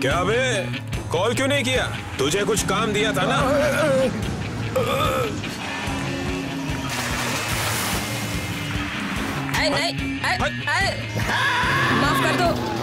क्या बे? कॉल क्यों नहीं किया? तुझे कुछ काम दिया था ना? अरे आए, आए, आए, माफ़ कर दो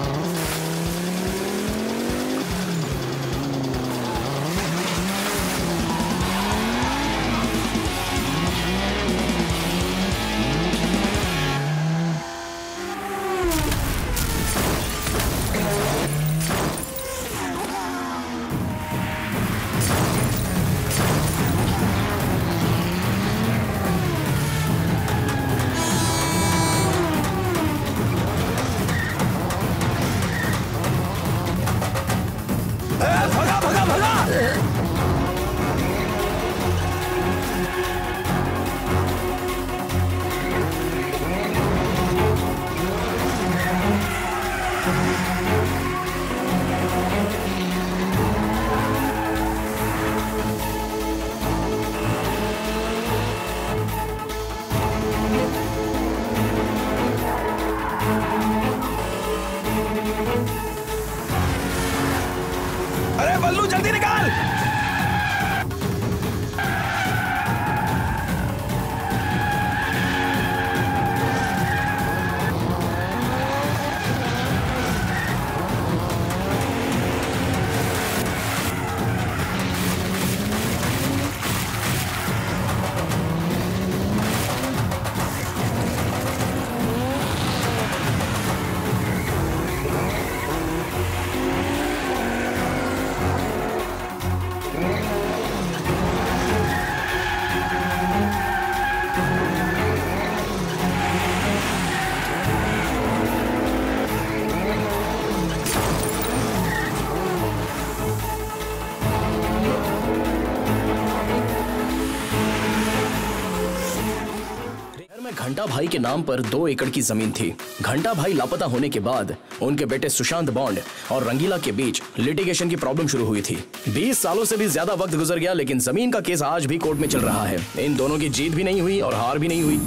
घंटा भाई के नाम पर दो एकड़ की ज़मीन थी। घंटा भाई लापता होने के बाद उनके बेटे सुशांत बॉन्ड और रंगीला के बीच लिटिगेशन की प्रॉब्लम शुरू हुई थी। 20 सालों से भी ज़्यादा वक्त गुजर गया, लेकिन ज़मीन का केस आज भी कोर्ट में चल रहा है। इन दोनों की जीत भी नहीं हुई और हार भी नहीं हुई।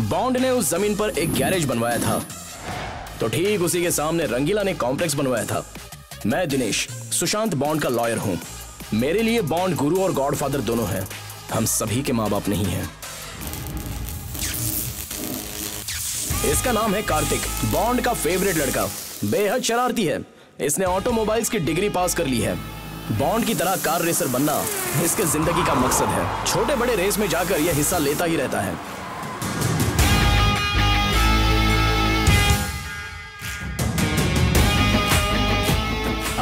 बॉन्ड ने उस ज़मीन पर एक गैरेज बनवाया था। तो ठीक उसी के सामने रंगीला ने कॉम्प्लेक्स बनवाया था। मैं दिनेश, सुशांत बॉन्ड का लॉयर हूँ। मेरे लिए बॉन्ड गुरु और गॉडफादर दोनों हैं। हम सभी के माँ बाप नहीं हैं। इसका नाम है कार्तिक। बॉन्ड का फेवरेट लड़का। बेहद शरारती है। इसने ऑटोमोबाइल्स की डिग्री पास कर ली है। बॉन्ड की तरह कार रेसर बनना इसके ज़िंदगी का मकसद है। छोटे बड़े रेस में जाकर यह हिस्सा लेता ही रहता है।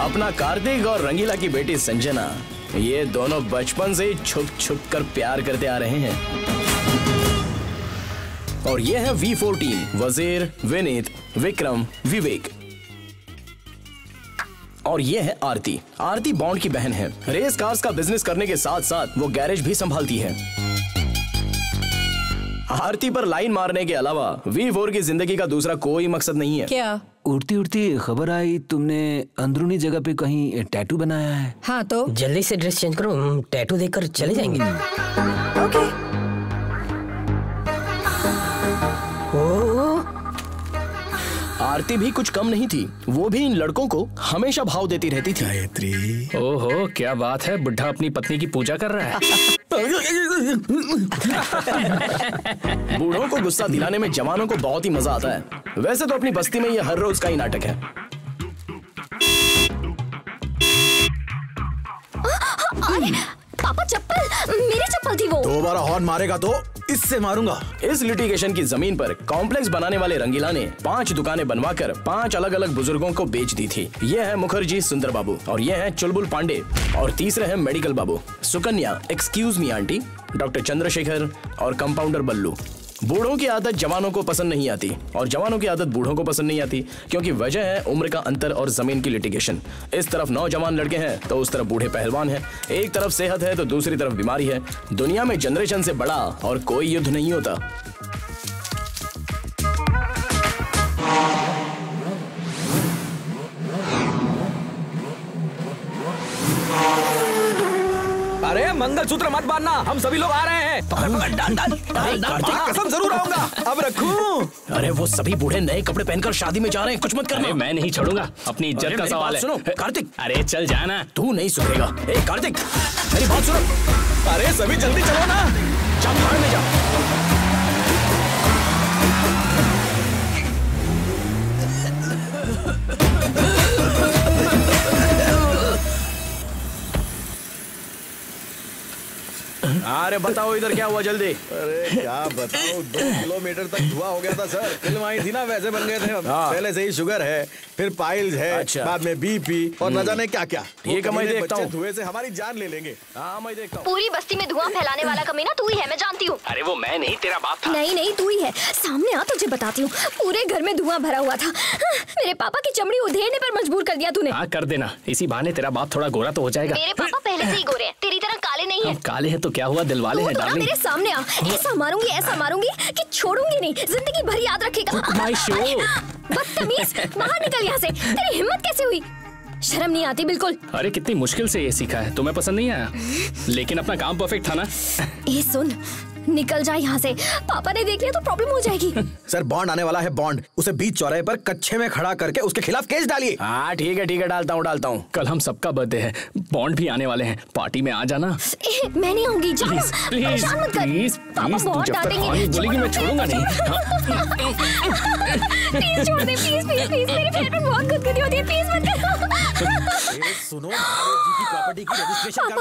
अपना कार्तिक और रंगीला की बेटी संजना, ये दोनों बचपन से ही छुप छुप कर प्यार करते आ रहे हैं। और ये है वी फोर्टीन वज़ीर विनीत विक्रम विवेक। और ये है आरती। आरती बॉन्ड की बहन है। रेस कार्स का बिज़नेस करने के साथ साथ वो गैरेज भी संभालती है। आरती पर लाइन मारने के अलावा वी फोर की ज़िंदगी का दूसरा कोई मकसद नहीं है। क्या? उड़ती उड़ती खबर आई तुमने अंदरूनी जगह पे कहीं टैटू बनाया है? हाँ तो? जल्दी से ड्रेस चेंज करो टैटू देखकर चले जाएँगे। आरती भी कुछ कम नहीं थी। वो भी इन लड़कों को हमेशा भाव देती रहती थी। गायत्री। ओहो क्या बात है? बुढ़ा अपनी पत्नी की पूजा कर रहा है। बूढ़ों को गुस्सा दिलाने में जवानों को बहुत ही मज़ा आता है। वैसे तो अपनी बस्ती में ये हर रोज का ही नाटक है। अरे पापा चप्पल, मेरी चप्पल थी वो। दोबारा हॉर्न मारेगा तो इससे मारूँगा। इस लिटिगेशन की ज़मीन पर कॉम्प्लेक्स बनाने वाले रंगीला ने पाँच दुकानें बनवाकर पाँच अलग अलग बुज़ुर्गों को बेच दी थी। ये है मुखर्जी सुंदर बाबू और ये है चुलबुल पांडे और तीसरे है मेडिकल बाबू। Sukanya excuse me aunty, doctor Chandrashekhar और कंपाउंडर बल्लू। बूढ़ों की आदत जवानों को पसंद नहीं आती और जवानों की आदत बूढ़ों को पसंद नहीं आती क्योंकि वजह है उम्र का अंतर और ज़मीन की लिटिगेशन इस तरफ़ नौजवान लड़के हैं तो उस तरफ़ बूढ़े पहलवान हैं। एक तरफ़ सेहत है तो दूसरी तरफ़ बीमारी है। दुनिया में जनरेशन से बड़ा और कोई युद्ध नहीं होता। अरे मंगल सूत्र मत बांधना। हम सभी लोग आ रहे हैं। डाल डाल डाल डाल कसम ज़रूर आऊँगा। अब रखू। अरे वो सभी बूढ़े नए कपड़े पहनकर शादी में जा रहे हैं। कुछ मत कर करना मैं नहीं छोड़ूँगा। अपनी इज़्ज़त का सवाल है। सुनो। कार्तिक। अरे चल जाना तू नहीं सुनेगा। ए कार्तिक मेरी बात सुनो। अरे सभी जल्दी चलो ना। जा भाड़ में जा अरे बताओ इधर क्या हुआ जल्दी? अरे क्या बताओ दो किलोमीटर तक धुआँ हो गया था सर। फ़िल्म आई थी ना वैसे बन गए थे हम। हाँ। पहले से ही शुगर है फिर पाइल्स है अच्छा। बाद में बीपी और न जाने क्या क्या ठीक है, मैं देखता हूँ। धुएँ से हमारी जान ले लेंगे। हाँ मैं देखता हूँ। पूरी बस्ती में धुआँ फैलाने वाला कमीना तू ही है मैं जानती हूँ। अरे वो मैं नहीं तेरा बाप था। नहीं नहीं तू ही है। सामने आ तुझे बताती हूँ। पूरे घर में धुआँ भरा हुआ था। मेरे पापा की चमड़ी उधेड़ने पर मजबूर कर दिया तूने। हाँ कर देना। इसी बहाने तेरा बाप थोड़ा गोरा तो हो जाएगा। मेरे पापा पहले से ही गोरे हैं। तेरी तरह काले नहीं है। काले हैं तो क्या हुआ? दिल वाले हैं तो डार्लिंग मेरे सामने आ। ऐसा मारूँगी ऐसा मारूँगी कि छोड़ूँगी नहीं। ज़िंदगी भर याद रखेगा। माय शो बदतमीज बाहर निकल यहाँ से। तेरी हिम्मत कैसे हुई? शर्म नहीं आती बिल्कुल। अरे कितनी मुश्किल से ये सीखा है। तुम्हें पसंद नहीं आया? लेकिन अपना काम परफेक्ट था ना। ये सुन। निकल जा यहाँ से। पापा ने देख लिया तो प्रॉब्लम हो जाएगी। सर बॉन्ड आने वाला है बॉन्ड उसे बीच चौराहे पर कच्चे में खड़ा करके उसके खिलाफ केस डालिए। हाँ ठीक है ठीक है डालता हूँ डालता हूँ। कल हम सबका बर्थडे है। बॉन्ड भी आने वाले हैं। पार्टी में आ जाना। ए, मैं नहीं आऊँगी। प्लीज़ प्लीज़ परेशान मत कर। प्लीज़ प्लीज़ तू जब तक हाँ नहीं बोलेगी मैं छोड़ूँगा नहीं। प्लीज़ छोड़ दे प्लीज़ प्लीज़ प्लीज़ मेरे पेट में बहुत गुदगुदी होती है। प्लीज़ मत कर। सुनो प्रॉपर्टी की रजिस्ट्रेशन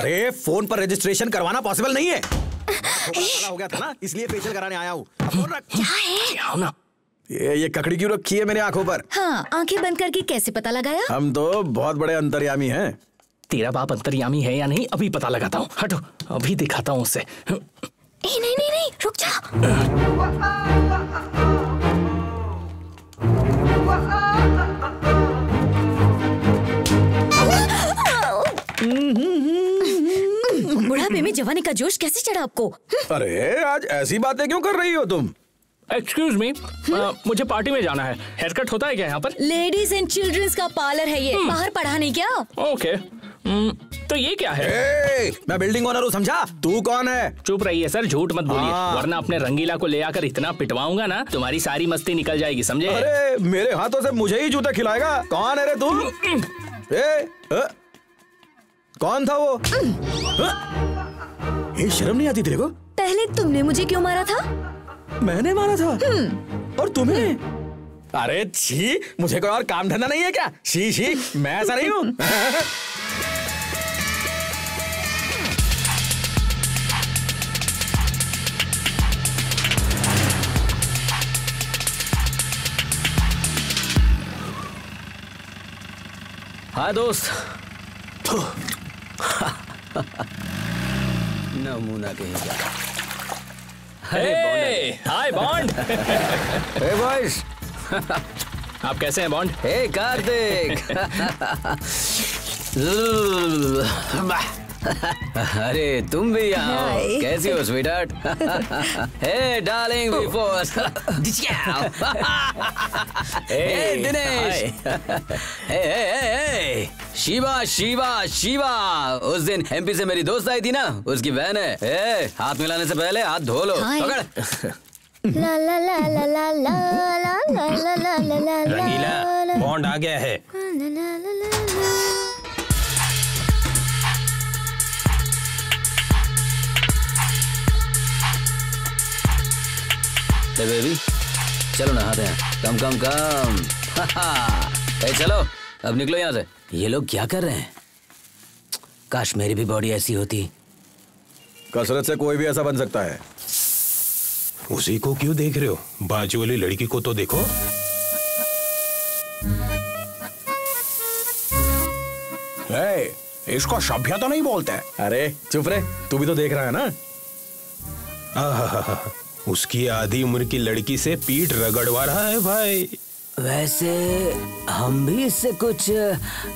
अरे फ़ोन पर रजिस्ट्रेशन करवाना पॉसिबल नहीं है। हो गया था ना इसलिए फेशियल कराने आया हूँ। अब फ़ोन रख क्या है? ना? ये ये ककड़ी क्यों रखी है मेरी आँखों पर? हाँ आँखें बंद करके कैसे पता लगाया? हम तो बहुत बड़े अंतर्यामी हैं। तेरा बाप अंतर्यामी है या नहीं अभी पता लगाता हूँ। हटो अभी दिखाता हूँ उसे। ए, नहीं नहीं नहीं रुक जा। बुढ़ापे में जवानी का जोश कैसे चढ़ा आपको? अरे आज ऐसी बातें क्यों कर रही हो तुम? एक्सक्यूज मी मुझे पार्टी में जाना है। हेयर कट होता है क्या यहाँ पर? लेडीज़ एंड चिल्ड्रंस का पार्लर है ये। बाहर पढ़ा नहीं क्या? ओके तो ये क्या है? ए, मैं बिल्डिंग ओनर हूँ समझा? तू कौन है? चुप रहिए सर झूठ मत बोलिए। हाँ। वरना अपने रंगीला को ले आकर इतना पिटवाऊँगा ना तुम्हारी सारी मस्ती निकल जाएगी समझे? अरे मेरे हाथों से मुझे ही जूते खिलाएगा। कौन है रे तू? ए, अ, कौन था वो? ये शर्म नहीं आती तेरे को? पहले तुमने मुझे क्यों मारा था? मैंने मारा था। और तुम्हें? अरे छी मुझे कोई और काम धंधा नहीं है क्या? शी शी मैं ऐसा नहीं हूँ। हाँ दोस्त। नमूना कहीं का हाय बॉन्ड हे। बॉयज़ आप कैसे हैं बॉन्ड हे कार्तिक अरे तुम भी आओ हो कैसी हो sweetheart hey darling before hey Dinesh hey hey hey Shiva Shiva Shiva उस दिन एमपी से मेरी दोस्त आई थी ना उसकी बहन है ए, हाथ मिलाने से पहले हाथ धो लो. पकड़ ला ला ला ला ला ला ला ला ला ला ला ला रंगीला बॉन्ड आ गया है ला बेबी चलो नहाते हैं। कम कम कम। ए चलो अब निकलो यहाँ से। ये लोग क्या कर रहे हैं? काश मेरी भी बॉडी ऐसी होती। कसरत से कोई भी ऐसा बन सकता है। उसी को क्यों देख रहे हो? बाजू वाली लड़की को तो देखो। ए, इसको सभ्य तो नहीं बोलते। अरे चुप रे तू भी तो देख रहा है ना? आहाहा, उसकी आधी उम्र की लड़की से पीठ रगड़वा रहा है भाई। वैसे हम भी इससे कुछ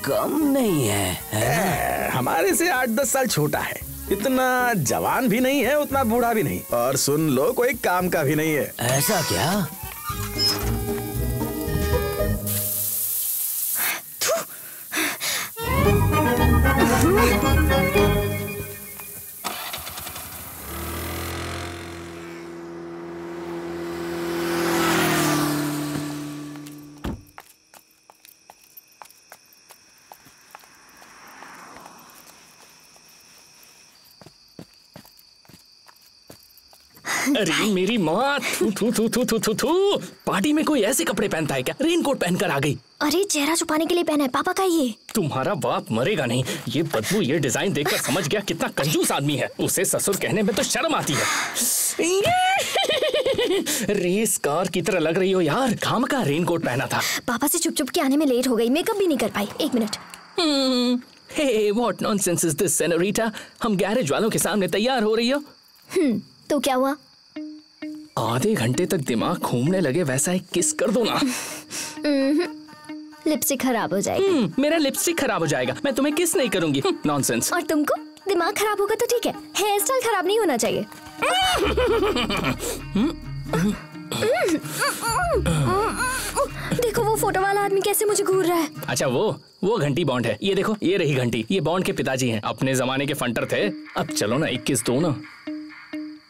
कम नहीं है, है? हमारे से आठ दस साल छोटा है। इतना जवान भी नहीं है उतना बूढ़ा भी नहीं। और सुन लो कोई काम का भी नहीं है। ऐसा क्या? अरे मेरी माँ थू थू थू थू थू थू थू। पार्टी में कोई ऐसे कपड़े पहनता है क्या? रेनकोट पहनकर आ गई। अरे चेहरा छुपाने के लिए पहना है। पापा का ये। तुम्हारा बाप मरेगा नहीं। ये बदबू ये डिज़ाइन देखकर समझ गया कितना कंजूस आदमी है। उसे ससुर कहने में तो शर्म आती है। रेस कार की तरह लग रही हो यार। खाम का रेनकोट पहना था। पापा से चुप चुप के आने में लेट हो गई। मेकअप भी नहीं कर पाई। एक minute. Hey what nonsense is this senorita हम गैरेज वालों के सामने तैयार हो रही हो। हम्म तो क्या हुआ? आधे घंटे तक दिमाग घूमने लगे वैसा एक किस कर दो ना लिपस्टिक खराब हो जाएगी। हम्म, मेरा लिपस्टिक खराब हो जाएगा। मैं तुम्हें किस नहीं करूँगी? नॉनसेंस और तुमको? दिमाग खराब होगा तो ठीक है। हेयर स्टाइल खराब नहीं होना चाहिए। देखो वो फ़ोटो वाला आदमी कैसे मुझे घूर रहा है। अच्छा वो वो घंटी बॉन्ड है। ये देखो ये रही घंटी। ये बॉन्ड के पिताजी हैं। अपने जमाने के फंटर थे। अब चलो ना इक्कीस दो ना।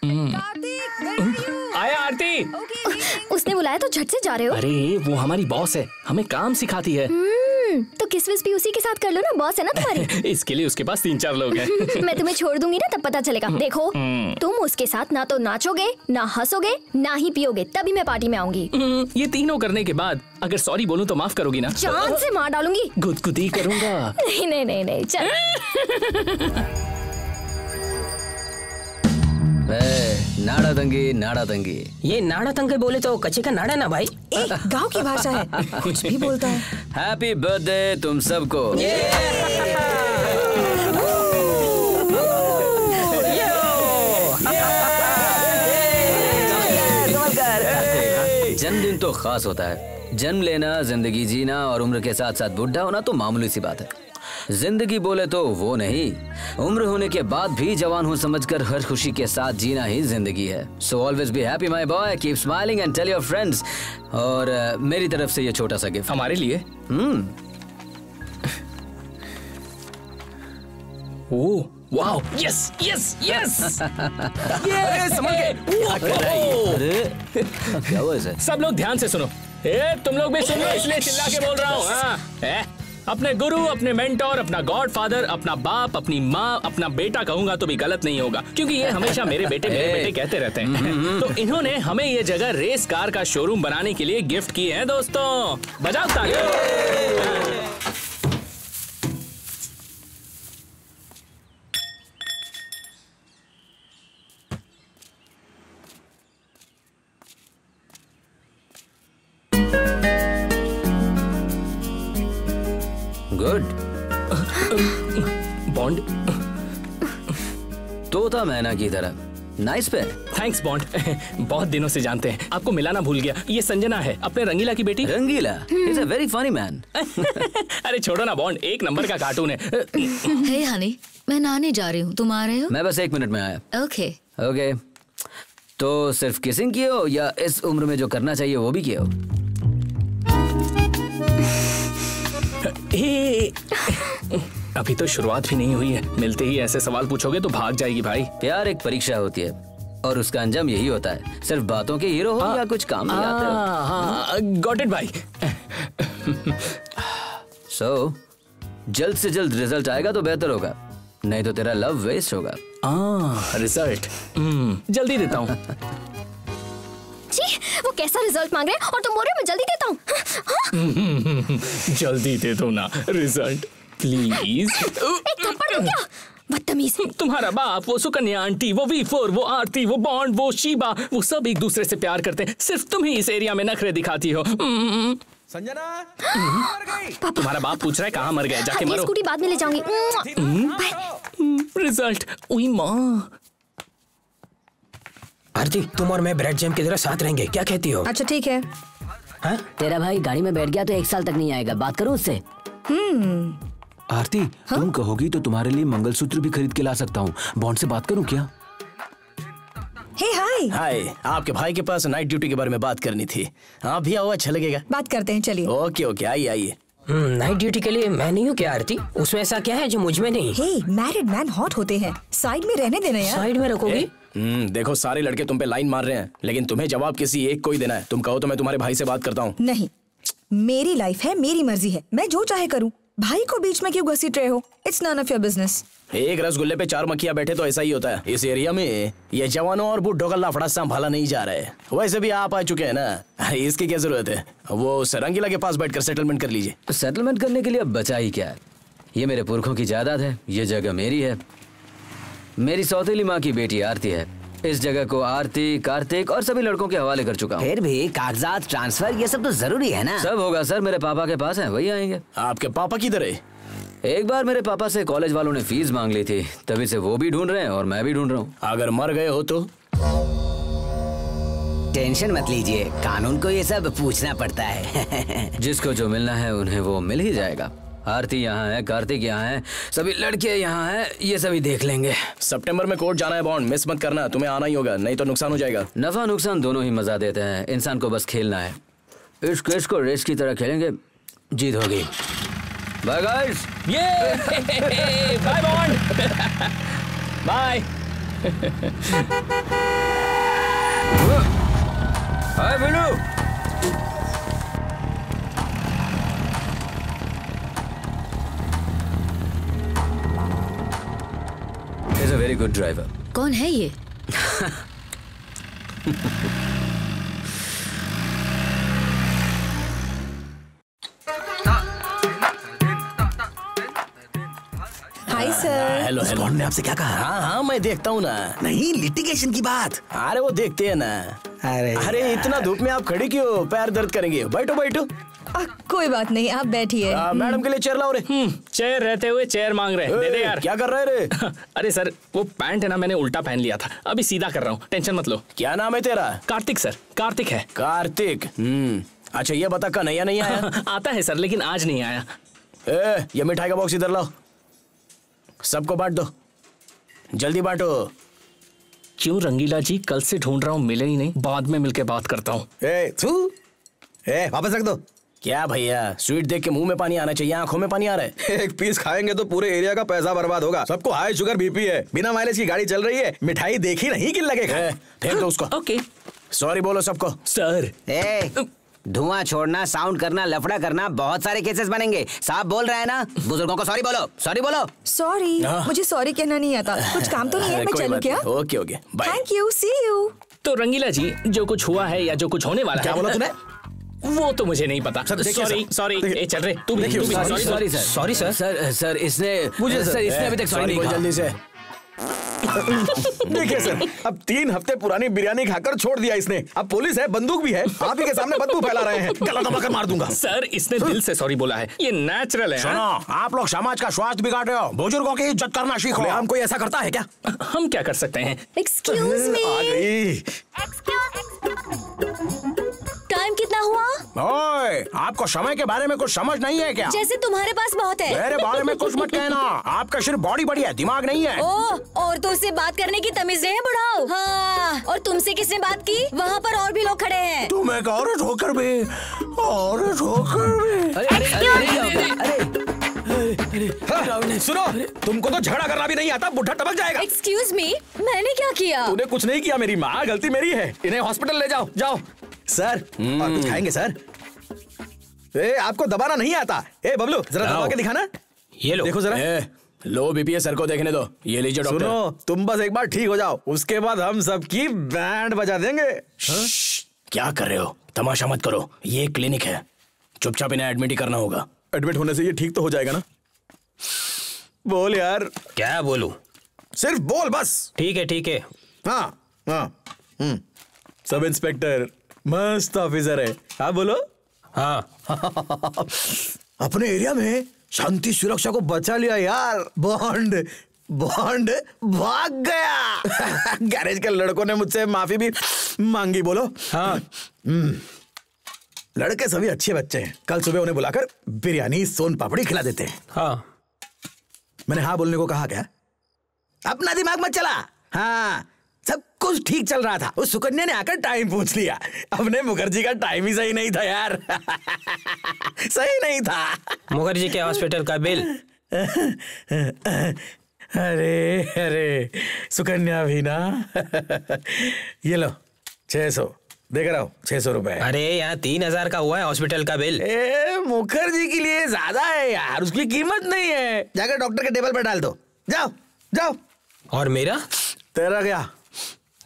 हम्म। आरती। उसने बुलाया तो झट से जा रहे हो। अरे वो हमारी बॉस है। हमें काम सिखाती है। हम्म, तो किस विस भी उसी के साथ कर लो ना बॉस है ना तुम्हारी? इसके लिए उसके पास तीन चार लोग हैं। मैं तुम्हें छोड़ दूँगी ना तब पता चलेगा। देखो तुम उसके साथ ना तो नाचोगे ना हंसोगे ना ही पियोगे तभी मैं पार्टी में आऊँगी। हम्म, ये तीनों करने के बाद अगर सॉरी बोलूँ तो माफ़ करोगी ना? जान से मार डालूँगी। गुदगुदी करूँगा। नहीं नहीं नहीं नहीं चल। नाड़ा दंगी नाड़ा दंगी ये नाड़ा तंगे बोले तो कच्चे का नाड़ा ना भाई? गाँव की भाषा है। कुछ भी बोलता है। हैप्पी बर्थडे तुम सबको। जन्मदिन तो खास होता है। जन्म लेना ज़िंदगी जीना और उम्र के साथ साथ बुढ़ा होना तो मामूली सी बात है। ज़िंदगी बोले तो वो नहीं। उम्र होने के बाद भी जवान हूँ समझकर हर खुशी के साथ जीना ही ज़िंदगी है। So always be happy my boy keep smiling and tell your friends और अ, मेरी तरफ़ से ये छोटा सा गिफ्ट हमारे लिए? Hmm. Oh wow. Yes yes yes ये समझ गए अरे क्या हुआ सब लोग ध्यान से सुनो। ए तुम लोग भी सुन लो इसलिए चिल्ला के बोल रहा हूँ। हाँ। ए, अपने गुरु अपने मेंटोर अपना गॉड फादर अपना बाप अपनी माँ अपना बेटा कहूँगा तो भी गलत नहीं होगा क्योंकि ये हमेशा मेरे बेटे मेरे बेटे कहते रहते हैं। तो इन्होंने हमें ये जगह रेस कार का शोरूम बनाने के लिए गिफ्ट की है दोस्तों। बजाओ ताली गुड। बॉन्ड। तोता मैना की तरह। नाइस पे थैंक्स बॉन्ड बहुत दिनों से जानते हैं। आपको मिलाना भूल गया। ये संजना है। अपने रंगीला की बेटी। Rangeela. Is a very funny man अरे छोड़ो ना बॉन्ड एक नंबर का कार्टून है। हे हनी मैं नहाने जा रही हूँ। तुम आ रहे हो? मैं बस एक मिनट में आया। ओके ओके तो सिर्फ़ किसिंग किए हो या इस उम्र में जो करना चाहिए वो भी किए हो? ए, अभी तो शुरुआत भी नहीं हुई है। मिलते ही ऐसे सवाल पूछोगे तो भाग जाएगी भाई। प्यार एक परीक्षा होती है और उसका अंजाम यही होता है। सिर्फ़ बातों के हीरो हो या कुछ काम नहीं आते हो? गॉट इट भाई सो so, जल्द से जल्द रिज़ल्ट आएगा तो बेहतर होगा नहीं तो तेरा लव वेस्ट होगा। रिज़ल्ट जल्दी देता हूँ। जी वो कैसा रिज़ल्ट मांग रहे हैं? और तुम बोल रहे हो मैं जल्दी देता हूँ। जल्दी दे दो ना रिज़ल्ट प्लीज़ एक थप्पड़ दो क्या? बदतमीज। तुम्हारा बाप वो सुकन्या आंटी वो वी फोर वो आरती वो बॉन्ड वो शीबा वो सब एक दूसरे से प्यार करते हैं। सिर्फ़ तुम ही इस एरिया में नखरे दिखाती हो। हम्म, संजना मर तुम्हारा बाप पूछ रहा है कहाँ मर गए जाके मरो। स्कूटी बाद में ले जाऊँगी। रिज़ल्ट उई माँ। आरती तुम और मैं ब्रेड जैम की तरह साथ रहेंगे। क्या कहती हो? अच्छा ठीक है। हा? तेरा भाई गाड़ी में बैठ गया तो एक साल तक नहीं आएगा। बात करो उससे। आरती तुम कहोगी तो तुम्हारे लिए मंगलसूत्र भी खरीद के ला सकता हूँ। बॉन्ड से बात करूँ क्या? हे हाय। हाय आपके भाई के पास नाइट ड्यूटी के बारे में बात करनी थी। आप भी आओ अच्छा लगेगा। बात करते हैं चलिए। ओके ओके आइए आइए। नाइट ड्यूटी के लिए मैं नहीं हूँ क्या आरती? उसमें ऐसा क्या है जो मुझमें नहीं? हे मैरिड मैन हॉट होते हैं। साइड में रहने देना यार। साइड में रखोगी? हम्म देखो सारे लड़के तुम पे लाइन मार रहे हैं लेकिन तुम्हें जवाब किसी एक को ही देना है। तुम कहो तो मैं तुम्हारे भाई से बात करता हूँ। नहीं मेरी लाइफ है मेरी मर्ज़ी है। मैं जो चाहे करूँ। भाई को बीच में क्यों घसीट रहे हो? It's none of your business एक रसगुल्ले पे चार मक्खियाँ बैठे तो ऐसा ही होता है। इस एरिया में ये जवानों और बुढ़ों का लाफड़ा संभाला नहीं जा रहा है। वैसे भी आप आ चुके हैं ना? इसकी क्या ज़रूरत है? वो उस रंगीला के पास बैठकर सेटलमेंट कर लीजिए। तो सेटलमेंट करने के लिए अब बचा ही क्या है? ये मेरे पुरखों की जायदाद है ये जगह मेरी है। मेरी सौतेली माँ की बेटी आरती है। इस जगह को आरती कार्तिक और सभी लड़कों के हवाले कर चुका हूँ। फिर भी कागजात ट्रांसफ़र ये सब तो ज़रूरी है ना? सब होगा सर मेरे पापा के पास है वही आएँगे। आपके पापा किधर है? एक बार मेरे पापा से कॉलेज वालों ने फ़ीस मांग ली थी तभी से वो भी ढूंढ रहे हैं और मैं भी ढूंढ रहा हूँ। अगर मर गए हो तो? टेंशन मत लीजिए कानून को ये सब पूछना पड़ता है। जिसको जो मिलना है उन्हें वो मिल ही जाएगा। आरती यहाँ है कार्तिक यहाँ है सभी लड़के यहाँ है ये सभी देख लेंगे। सितंबर में कोर्ट जाना है बॉन्ड। मिस मत करना तुम्हें आना ही होगा नहीं तो नुकसान हो जाएगा। नफा नुकसान दोनों ही मज़ा देते हैं इंसान को बस खेलना है। इस केस को रेस की तरह खेलेंगे जीत होगी। बाय गाइस ये! Bye bond. Bye hi Bilu very good driver कौन है ये? हाय सर हेलो हेलो ने आपसे क्या कहा? हाँ हाँ मैं देखता हूँ ना। नहीं लिटिगेशन की बात। अरे वो देखते हैं ना। अरे अरे इतना धूप में आप खड़ी क्यों? पैर दर्द करेंगे। बैठो बैठो। आ, कोई बात नहीं आप बैठिए। मैडम के लिए चेयर लाओ रे। चेयर रहते हुए चेयर मांग रहे हैं। दे दे यार। क्या कर रहे रे? अरे सर वो पैंट है ना मैंने उल्टा पहन लिया था। अभी सीधा कर रहा हूँ टेंशन मत लो। क्या नाम है तेरा? कार्तिक सर कार्तिक है। कार्तिक। हम्म अच्छा ये बता कन्हैया नहीं आया? आता है सर लेकिन आज नहीं आया। ए, ये मिठाई का बॉक्स इधर लाओ। सबको बांट दो। जल्दी बांटो। क्यों रंगीला जी कल से ढूंढ रहा हूँ मिले ही नहीं। बाद में मिलके बात करता हूँ। ए ए वापस रख दो। क्या भैया स्वीट देख के मुँह में पानी आना चाहिए आँखों में पानी आ रहा है? एक पीस खाएँगे तो पूरे एरिया का पैसा बर्बाद होगा। सबको हाई शुगर बीपी है। बिना माइलेज की गाड़ी चल रही है। मिठाई देखी नहीं किन लगेगा फेंक दो उसको। ओके। सॉरी बोलो सबको। सर। ए, धुआँ छोड़ना साउंड करना लफड़ा करना बहुत सारे केसेस बनेंगे। साहब बोल रहे हैं ना? बुज़ुर्गों को सॉरी बोलो सॉरी बोलो। सॉरी हाँ। मुझे सॉरी कहना नहीं आता। कुछ काम तो नहीं है मैं चलूँ क्या? Okay okay thank you see you तो रंगीला जी जो कुछ हुआ है या जो कुछ होने वाला क्या है बोला तूने? वो तो मुझे नहीं पता। Sorry sorry. ए चल रहे तू भी sorry, sorry sorry sir sorry sir इसने मुझे सर इसने अभी तक सॉरी नहीं जल्दी से। देखिए सर अब तीन हफ़्ते पुरानी बिरयानी खाकर छोड़ दिया इसने। अब पुलिस है बंदूक भी है आप ही के सामने बदबू फैला रहे हैं। गला दबा कर मार दूँगा। सर इसने दिल से सॉरी बोला है। ये नेचुरल है सुनो हाँ? आप लोग समाज का स्वास्थ्य बिगाड़ रहे हो। बुज़ुर्गों की इज़्ज़त करना सीखो हम कोई ऐसा करता है क्या? हम क्या कर सकते हैं? एक्सक्यूज मी आ गई। टाइम कितना हुआ? ओए आपको समय के बारे में कुछ समझ नहीं है क्या? जैसे तुम्हारे पास बहुत है। मेरे बारे में कुछ मत कहना। आपका सिर्फ़ बॉडी बड़ी है दिमाग नहीं है। ओ औरतों से बात करने की तमीज नहीं है बुढ़ाओ। हाँ और तुमसे किसने बात की? वहाँ पर और भी लोग खड़े हैं। तुम एक औरत होकर भी औरत होकर भी। अरे अरे अरे अरे हाँ, सुनो तुमको तो झगड़ा करना भी नहीं आता बुढ़ा टपक जाएगा। एक्सक्यूज मी मैंने क्या किया? तूने कुछ नहीं किया मेरी माँ गलती मेरी है। इन्हें हॉस्पिटल ले जाओ जाओ। सर और कुछ खाएँगे सर? ए आपको दबाना नहीं आता। ए बबलू जरा दबा के दिखाना। ये लो। देखो जरा। ए, लो बीपीए सर को देखने दो। ये लीजिए डॉक्टर। सुनो तुम बस एक बार ठीक हो जाओ। उसके बाद हम सबकी बैंड बजा देंगे। श्श्श, क्या कर रहे हो? तमाशा मत करो। ये क्लिनिक है। चुपचाप इन्हें एडमिट ही करना होगा। एडमिट होने से ये ठीक तो हो जाएगा ना? बोल यार। क्या बोलू? सिर्फ़ बोल बस। ठीक है ठीक है। हाँ हाँ। हम्म। सब इंस्पेक्टर मस्त ऑफिसर है। हाँ बोलो। हाँ। अपने एरिया में शांति सुरक्षा को बचा लिया यार। बॉन्ड बॉन्ड भाग गया। गैरेज के लड़कों ने मुझसे माफ़ी भी मांगी बोलो। हाँ। लड़के सभी अच्छे बच्चे हैं। कल सुबह उन्हें बुलाकर बिरयानी सोन पापड़ी खिला देते हैं। हाँ। मैंने हाँ बोलने को कहा क्या? अपना दिमाग मत चला। हाँ। सब कुछ ठीक चल रहा था। उस सुकन्या ने आकर टाइम पूछ लिया। अपने मुखर्जी का टाइम ही सही नहीं था यार। सही नहीं था। मुखर्जी के हॉस्पिटल का बिल अरे अरे सुकन्या भी ना। ये लो छह सौ। देख रहा हूँ छह सौ रुपए अरे यहाँ तीन हज़ार का हुआ है हॉस्पिटल का बिल ए मुखर्जी के लिए ज़्यादा है यार उसकी कीमत नहीं है। जाकर डॉक्टर के टेबल पर डाल दो। जाओ जाओ। और मेरा? तेरा क्या?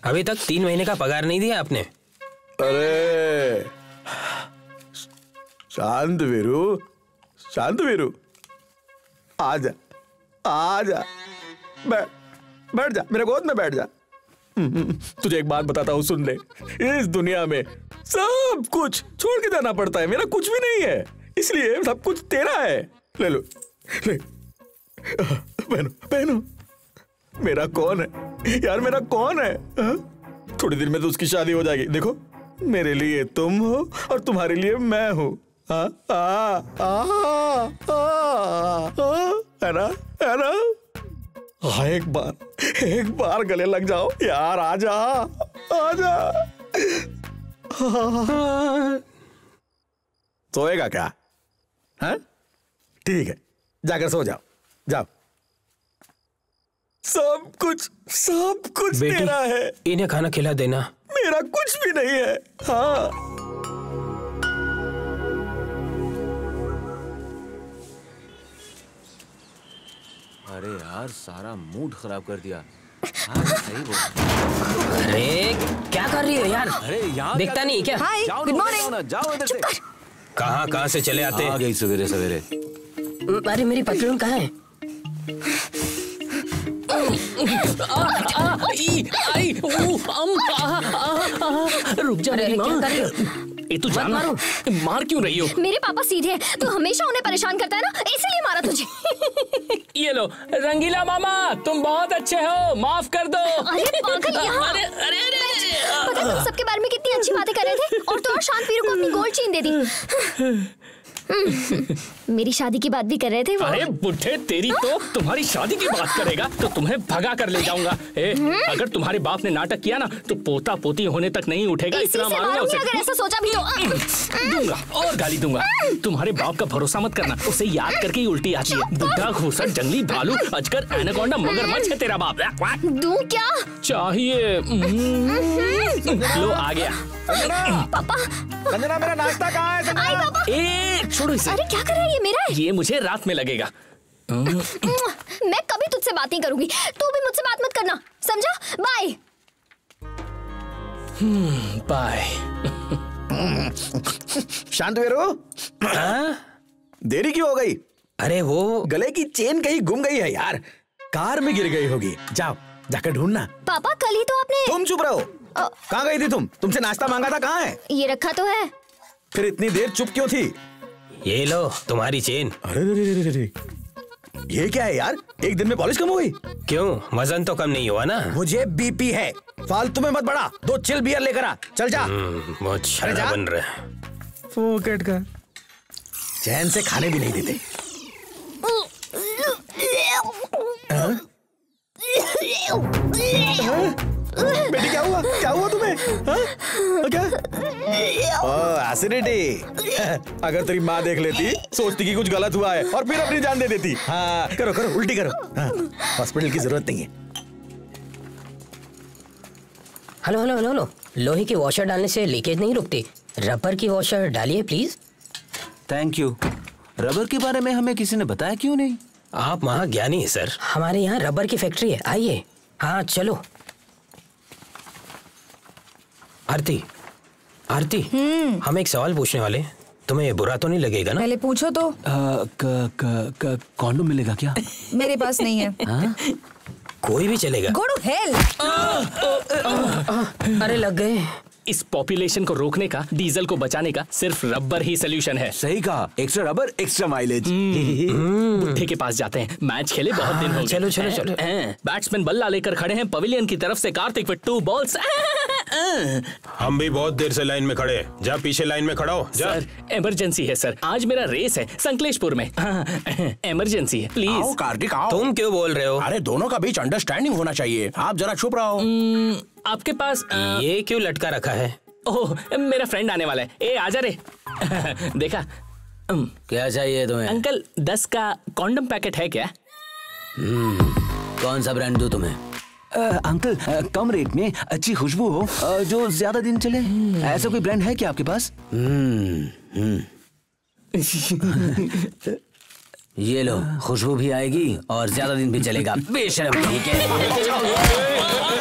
अभी तक तीन महीने का पगार नहीं दिया आपने? अरे। शांत वीरू शांत वीरू। आजा आजा। बैठ बैठ जा, मेरे गोद में बैठ जा। तुझे एक बात बताता हूँ, सुन ले। इस दुनिया में सब कुछ छोड़ के जाना पड़ता है, मेरा कुछ भी नहीं है। इसलिए सब कुछ तेरा है। ले लो, ले। पहनो पहनो मेरा कौन है? यार मेरा कौन है? हा? थोड़ी देर में तो उसकी शादी हो जाएगी। देखो मेरे लिए तुम हो और तुम्हारे लिए मैं हूँ। आ, आ, आ, आ, आ, है है हाँ एक बार एक बार गले लग जाओ। यार आजा आजा सोएगा क्या? है? ठीक है जाकर सो जाओ। जाओ। सब कुछ सब कुछ बेटी तेरा है। इन्हें खाना खिला देना। मेरा कुछ भी नहीं है। हाँ। अरे यार सारा मूड खराब कर दिया। हाँ, सही बोल। अरे क्या कर रही हो यार? अरे यार दिखता नहीं क्या? हाय गुड मॉर्निंग जाओ इधर से। कहाँ कहाँ से चले आते? आ गई सवेरे सवेरे। अरे मेरी पतलून कहाँ है? रुक जा मेरी माँ? ए तू जाना मारो। मार क्यों रही हो? मेरे पापा सीधे हैं तू हमेशा उन्हें परेशान करता है ना इसीलिए मारा तुझे। ये लो रंगीला मामा तुम बहुत अच्छे हो माफ़ कर दो। अरे पागल यहाँ। अरे अरे अरे पता है तुम सबके बारे में कितनी अच्छी बातें कर रहे थे और तो और शांत वीरू को अपनी गोल्ड चेन दे दी। मेरी शादी की बात भी कर रहे थे वो? अरे बुढ़े तेरी तो तुम्हारी शादी की बात करेगा तो तुम्हें भगा कर ले जाऊँगा। ए, अगर तुम्हारे बाप ने नाटक किया ना तो पोता पोती होने तक नहीं उठेगा इतना है मारूँगी उसे। अगर ऐसा सोचा भी तो। दूँगा और गाली दूँगा। तुम्हारे बाप का भरोसा मत करना उसे याद करके ही उल्टी आती है। बुढ़ा घूसर जंगली भालू अजगर एनाकोंडा मगरमच्छ है तेरा बाप। दूँ क्या? चाहिए। हम्म, लो आ गया। पापा। मेरा नाश्ता कहाँ है आई पापा। ए छोड़ो इसे। अरे क्या कर रहा है ये मेरा है। ये मुझे रात में लगेगा। मैं कभी तुझसे बात नहीं करूँगी। तू भी मुझसे बात मत करना। समझा? बाय बाय शांत वीरू। देरी क्यों हो गई? अरे वो गले की चेन कहीं गुम गई है यार। कार में गिर गई होगी। जाओ जाकर ढूंढना। पापा कल ही तो आपने तुम चुप रहो। कहाँ गई थी तुम? तुमसे नाश्ता मांगा था कहाँ है? ये रखा तो है। फिर इतनी देर चुप क्यों थी? ये लो तुम्हारी चेन। अरे रे रे रे रे रे ये क्या है यार? एक दिन में पॉलिश कम हो गई? क्यों? वज़न तो कम नहीं हुआ ना? मुझे बीपी है। फालतू में मत बढ़ा। दो चिल बियर लेकर आ। चल जा। हम्म, बहुत। बन रहा। फोकेट का। चैन से खाने भी नहीं देते। हाँ? बेटी क्या हुआ? क्या हुआ तुम्हें? हाँ? क्या? एसिडिटी अगर तेरी माँ देख लेती सोचती कि कुछ गलत हुआ है और फिर अपनी जान दे देती। हाँ करो करो उल्टी करो। हाँ हॉस्पिटल की ज़रूरत नहीं है। हेलो हेलो हेलो हेलो लोहे की वॉशर डालने से लीकेज नहीं रुकती। रबर की वॉशर डालिए प्लीज़ थैंक यू रबर के बारे में हमें किसी ने बताया क्यों नहीं? आप वहाँ ज्ञानी है सर। हमारे यहाँ रबर की फैक्ट्री है। आइए। हाँ चलो। आरती आरती हम एक सवाल पूछने वाले हैं। तुम्हें बुरा तो नहीं लगेगा ना? पहले पूछो तो। आ, क, क, क, कॉन्डोम मिलेगा क्या? मेरे पास नहीं है। हाँ? कोई भी चलेगा। गो टू हेल अरे लग गए। इस पॉपुलेशन को रोकने का डीजल को बचाने का सिर्फ़ रबर ही सोल्यूशन है। सही कहा। एक्स्ट्रा रबर एक्स्ट्रा माइलेज बुट्ठे के पास जाते हैं। मैच खेले बहुत दिन हो गए। चलो, चलो, चलो। बैट्समैन बल्ला लेकर खड़े हैं। पवेलियन की तरफ़ से कार्तिक विद टू बॉल्स हम भी बहुत देर से लाइन में खड़े हैं। जा पीछे लाइन में खड़ा हो। जा। सर इमरजेंसी है सर। आज मेरा रेस है संकलेशपुर में। इमरजेंसी है आओ प्लीज़ कार्तिक आओ। तुम क्यों बोल रहे हो? अरे दोनों का बीच अंडरस्टैंडिंग होना चाहिए। आप जरा चुप रहो। आपके पास अ, ये क्यों लटका रखा है? ओह मेरा फ्रेंड आने वाला है। ए आजा रे। देखा। क्या चाहिए तुम्हें? अंकल दस का कॉन्डम पैकेट है क्या? कौन सा ब्रांड दूँ तुम्हें? अ, अंकल अ, कम रेट में अच्छी खुशबू हो अ, जो ज़्यादा दिन चले। ऐसा कोई ब्रांड है क्या आपके पास? ये लो खुशबू भी आएगी और ज़्यादा दिन भी चलेगा। बेशरम ठीक है।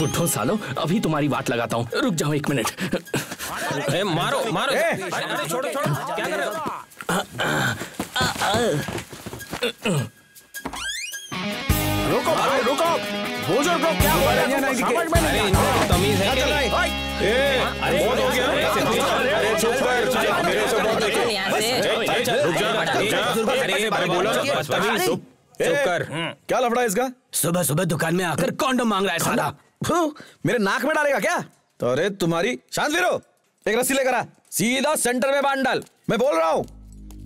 बुढ़ो सालो अभी तुम्हारी बात लगाता हूँ। रुक जाओ एक मिनट। ए, मारो मारो। अरे छोड़ो छोड़ो। क्या कर रहे हो? रुको भाई रुको। बुज़ुर्ग लोग क्या बोल? रहे हैं समझ में नहीं आ रहा। तमीज है क्या चल? रहा है? बहुत हो गया। अरे चुप कर। मेरे से बहुत देखे। रुक जा रुक जा। अरे अरे बोलो ना बदतमीज। चुप कर। क्या लफड़ा है इसका? सुबह सुबह दुकान में आकर कॉन्डम मांग रहा है साला। मेरे नाक में डालेगा क्या? तो अरे तुम्हारी शांत वीरो एक रस्सी लेकर आ। सीधा सेंटर में बाँध डाल। मैं बोल रहा हूँ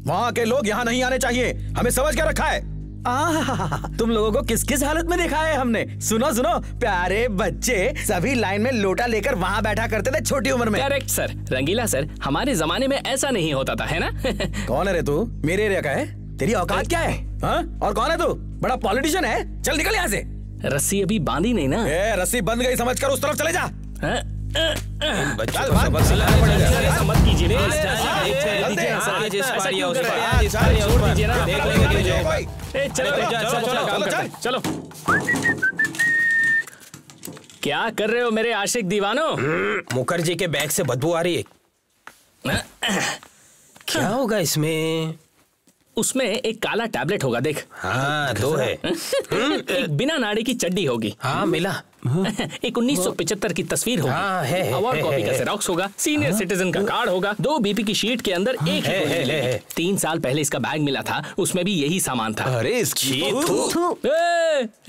वहाँ के लोग यहाँ नहीं आने चाहिए। हमें समझ के रखा है। आह, तुम लोगों को किस किस हालत में देखा है हमने? सुनो सुनो। प्यारे बच्चे सभी लाइन में लोटा लेकर वहाँ बैठा करते थे छोटी उम्र में। Correct sir. रंगीला सर हमारे जमाने में ऐसा नहीं होता था है ना? कौन है रे तू? मेरे एरिया का है? तेरी औकात क्या है? हाँ? और कौन है तू? बड़ा पॉलिटिशियन है? चल निकल यहाँ से। रस्सी अभी बांधी नहीं ना ए, रस्सी बंद गई समझ कर उस तरफ़ चले जा हाँ? हैं? हैं। चलो क्या कर रहे हो मेरे आशिक दीवानो मुखर्जी के बैग से बदबू आ रही है क्या होगा इसमें उसमें एक काला टैबलेट होगा देख। हाँ दो है। एक बिना नाड़ी की चड्डी होगी। हाँ मिला। एक 1975 की तस्वीर होगी। हाँ, है, है, अवार्ड कॉपी का है। जेरोक्स होगा सीनियर सिटीजन का कार्ड होगा दो बीपी की शीट के अंदर एक ही है, है, है। तीन साल पहले इसका बैग मिला था उसमें भी यही सामान था। अरे इसकी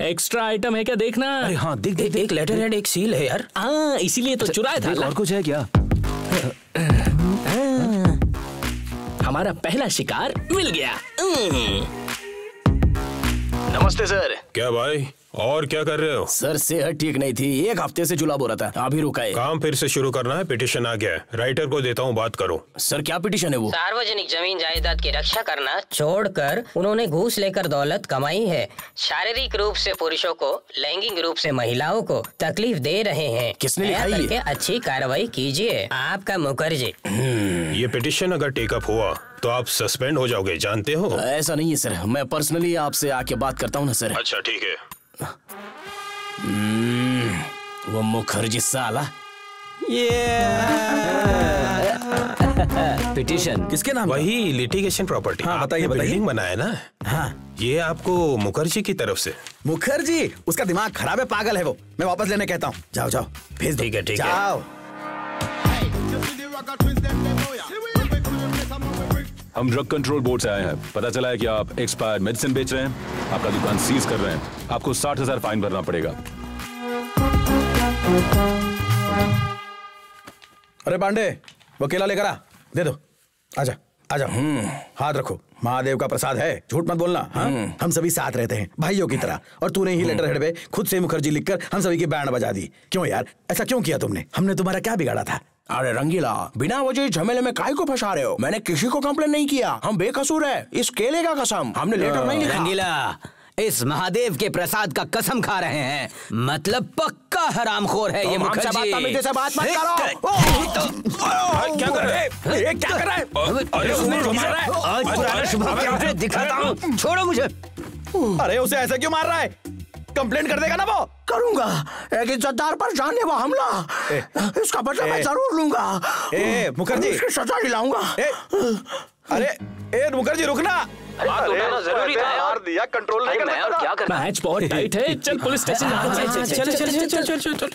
एक्स्ट्रा आइटम है क्या देखना? अरे हाँ देख देख एक लेटर हेड एक सील है यार। हाँ इसीलिए तो चुराया था और कुछ है क्या? हमारा पहला शिकार मिल गया। हम्म। नमस्ते सर। क्या भाई? और क्या कर रहे हो? सर सेहत ठीक नहीं थी। एक हफ़्ते से जुलाब हो रहा था। अभी रुका है। काम फिर से शुरू करना है पिटिशन आ गया है। राइटर को देता हूँ बात करो। सर क्या पिटीशन है वो? सार्वजनिक ज़मीन जायदाद की रक्षा करना छोड़कर उन्होंने घूस लेकर दौलत कमाई है। शारीरिक रूप से पुरुषों को लैंगिक रूप से महिलाओं को तकलीफ़ दे रहे हैं। किसने लिखा ये? अच्छी कार्रवाई कीजिए। आपका मुखर्जी। ये पिटिशन अगर टेकअप हुआ तो आप सस्पेंड हो जाओगे जानते हो? ऐसा नहीं है सर। मैं पर्सनली आपसे आके बात करता हूँ ना सर। अच्छा ठीक है। हम्म, वो मुखर्जी साला। पिटिशन किसके नाम वही लिटिगेशन प्रॉपर्टी हाँ, बताइए। बिल्डिंग बनाया ना? हाँ। ये आपको मुखर्जी की तरफ़ से। मुखर्जी? उसका दिमाग खराब है पागल है वो। मैं वापस लेने कहता हूँ। जाओ जाओ भेज दो। ठीक है, ठीक है। जाओ। हम ड्रग कंट्रोल बोर्ड से आए हैं। पता चला है कि आप एक्सपायर्ड मेडिसिन बेच रहे हैं आपका दुकान सीज कर रहे हैं। आपको साठ हज़ार फाइन भरना पड़ेगा। अरे पांडे वो केला लेकर आ। दे दो। आजा आजा। हाथ रखो। महादेव का प्रसाद है। झूठ मत बोलना हाँ? हम सभी साथ रहते हैं भाइयों की तरह। और तूने ही लेटर हेड पे खुद से मुखर्जी लिखकर हम सभी की बैंड बजा दी। क्यों यार? ऐसा क्यों किया तुमने? हमने तुम्हारा क्या बिगाड़ा था? अरे रंगीला बिना वजह झमेले में काय को फंसा रहे हो? मैंने किसी को कंप्लेन नहीं किया। हम बेकसूर है। इस केले का कसम। हमने लेटर नहीं लिखा। रंगीला इस महादेव के प्रसाद का कसम खा रहे हैं। मतलब पक्का हरामखोर है ये मुखर्जी। बदतमीजी से बात मत करो। क्या कर रहे ये क्या कर रहा है? अरे उसने उसने मार रहा है। आज पुराना शुभ दिखाता हूँ। छोड़ो मुझे। अरे उसे ऐसा क्यों मार रहा है? कंप्लेंट कर देगा ना वो? करूँगा। एक इज्जतदार पर जाने जानलेवा हमला। इसका बदला मैं ज़रूर लूँगा। ए मुखर्जी। इसकी सजा दिलाऊँगा अरे ए मुखर्जी रुकना। हाथ उठाना ज़रूरी था यार। मार दिया कंट्रोल नहीं कर मैं और सकता क्या कर मैच बहुत टाइट है। चल पुलिस स्टेशन चल चल चल चल चल चल चल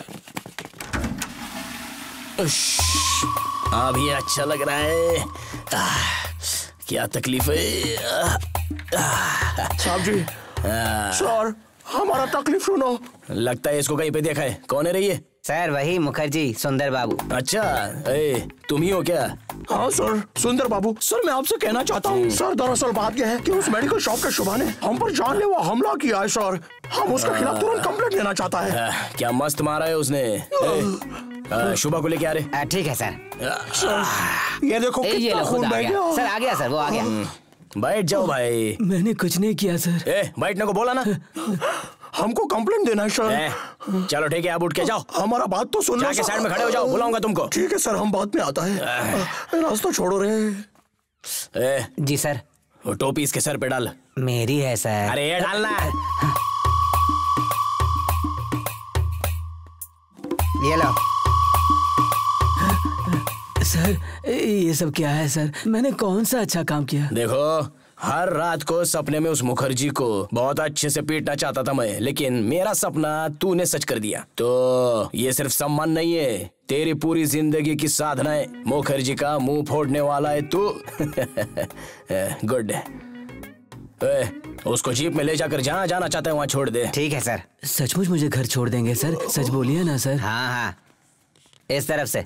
अभी अच्छा लग रहा है। क्या तकलीफ़ है? साहब जी सर हमारा तकलीफ़ सुनो। लगता है इसको कहीं पे देखा है। कौन है रही है सर वही मुखर्जी सुंदर बाबू। अच्छा ए, तुम ही हो क्या? हाँ सर सुंदर बाबू। सर मैं आपसे कहना चाहता हूँ सर दरअसल बात यह है कि उस मेडिकल शॉप के शुभा ने हम पर जानलेवा हमला किया है सर। हम उसके खिलाफ तुरंत कंप्लेंट देना चाहता है। आह, क्या मस्त मारा है उसने। आह, शुभा को लेके आ रहे? ठीक है सर। सर ये देखो ए, ये कितना खून आ बह गया। गया। सर आ गया सर वो आ गया। बैठ जाओ भाई। मैंने कुछ नहीं किया सर। ए बैठने को बोला ना। हमको कंप्लेंट देना है सर चलो ठीक है आप उठ के जाओ। हमारा बात तो सुन सर। साइड में खड़े हो जाओ बुलाऊँगा तुमको। ठीक है सर हम बाद में आता है। रास्ता छोड़ो रे। ए, जी सर। वो टोपी इसके सर पे डाल। मेरी है सर। अरे ये डालना ये लो। सर ये सब क्या है सर? मैंने कौन सा अच्छा काम किया? देखो हर रात को सपने में उस मुखर्जी को बहुत अच्छे से पीटना चाहता था मैं लेकिन मेरा सपना तूने सच कर दिया। तो ये सिर्फ़ सम्मान नहीं है तेरी पूरी ज़िंदगी की साधना है। मुखर्जी का मुँह फोड़ने वाला है तू। गुड। ए, उसको जीप में ले जाकर जहाँ जाना चाहता है वहाँ छोड़ दे। ठीक है सर। सचमुच मुझे घर छोड़ देंगे सर? सच बोलिए ना सर। हाँ हाँ। इस तरफ़ से।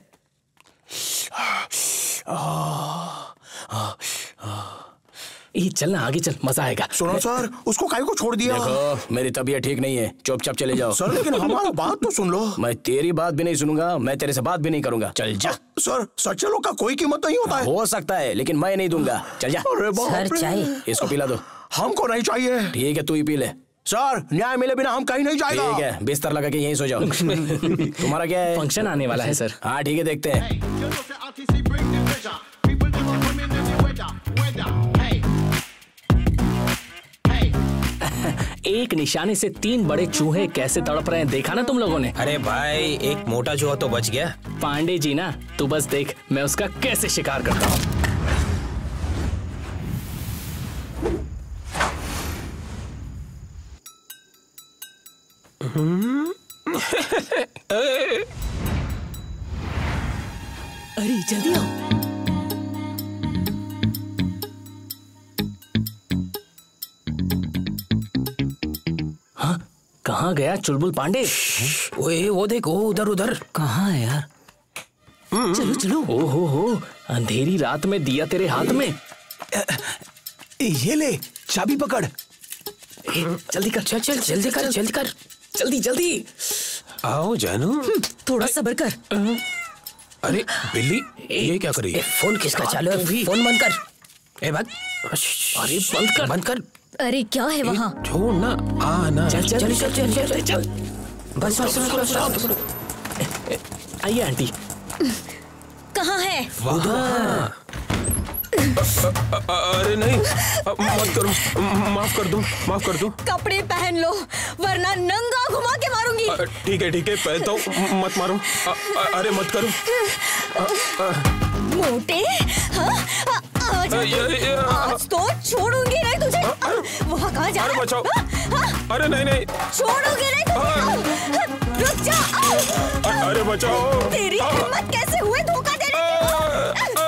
ये चलना आगे चल मज़ा आएगा। सुनो सर उसको काहे को छोड़ दिया। देखो मेरी तबीयत ठीक नहीं है चुपचाप चले जाओ। सर लेकिन हमारा बात तो सुन लो। मैं तेरी बात भी नहीं सुनूँगा मैं तेरे से बात भी नहीं करूँगा। चल जा। सर सच्चे लोग का कोई कीमत नहीं होता है। हो सकता है लेकिन मैं नहीं दूँगा। चल जा। सर। चाहिए इसको पिला दो। हमको नहीं चाहिए। ठीक है तू ही पी ले। सर न्याय मिले बिना हम कहीं नहीं जाएगा। ठीक है बिस्तर लगा के यहीं सो जाओ। तुम्हारा क्या है? फ़ंक्शन आने वाला है सर हाँ ठीक है देखते हैं। एक निशाने से तीन बड़े चूहे कैसे तड़प रहे हैं देखा ना तुम लोगों ने? अरे भाई एक मोटा चूहा तो बच गया। पांडे जी ना तू बस देख मैं उसका कैसे शिकार करता हूँ? अरे जल्दी आओ। हाँ कहाँ गया चुलबुल पांडे? ओए वो देख उधर उधर। कहाँ है यार? चलो चलो। ओ हो हो अंधेरी रात में दिया तेरे हाथ में। ये ले चाबी पकड़। जल्दी कर चल चल जल्दी कर जल्दी कर। जल्दी जल्दी। आओ जानू। थोड़ा सबर कर। अरे बिल्ली ये क्या करी? ए, फ़ोन किसका चालू है? फ़ोन बंद कर। ए बात अरे बंद कर। बंद कर। अरे क्या है वहाँ? छोड़ ना आ ना चल चल चल चल चल चल बस बस बस बस आइए आंटी। कहाँ है? वहाँ। अरे नहीं मत करो माफ़ कर दो माफ़ कर दो कपड़े पहन लो वरना नंगा घुमा के मारूँगी ठीक है ठीक है पहनता हूँ मत मारो अरे मत करो मोटे हाँ? आ- आ जा ये- ये- तू। आज तो छोड़ूँगी नहीं तुझे वहाँ कहाँ जा रहा है? बचाओ? अरे नहीं नहीं छोड़ूँगी नहीं तुझे रुक जा अरे बचाओ तेरी हिम्मत कैसे हुई धोखा देने की?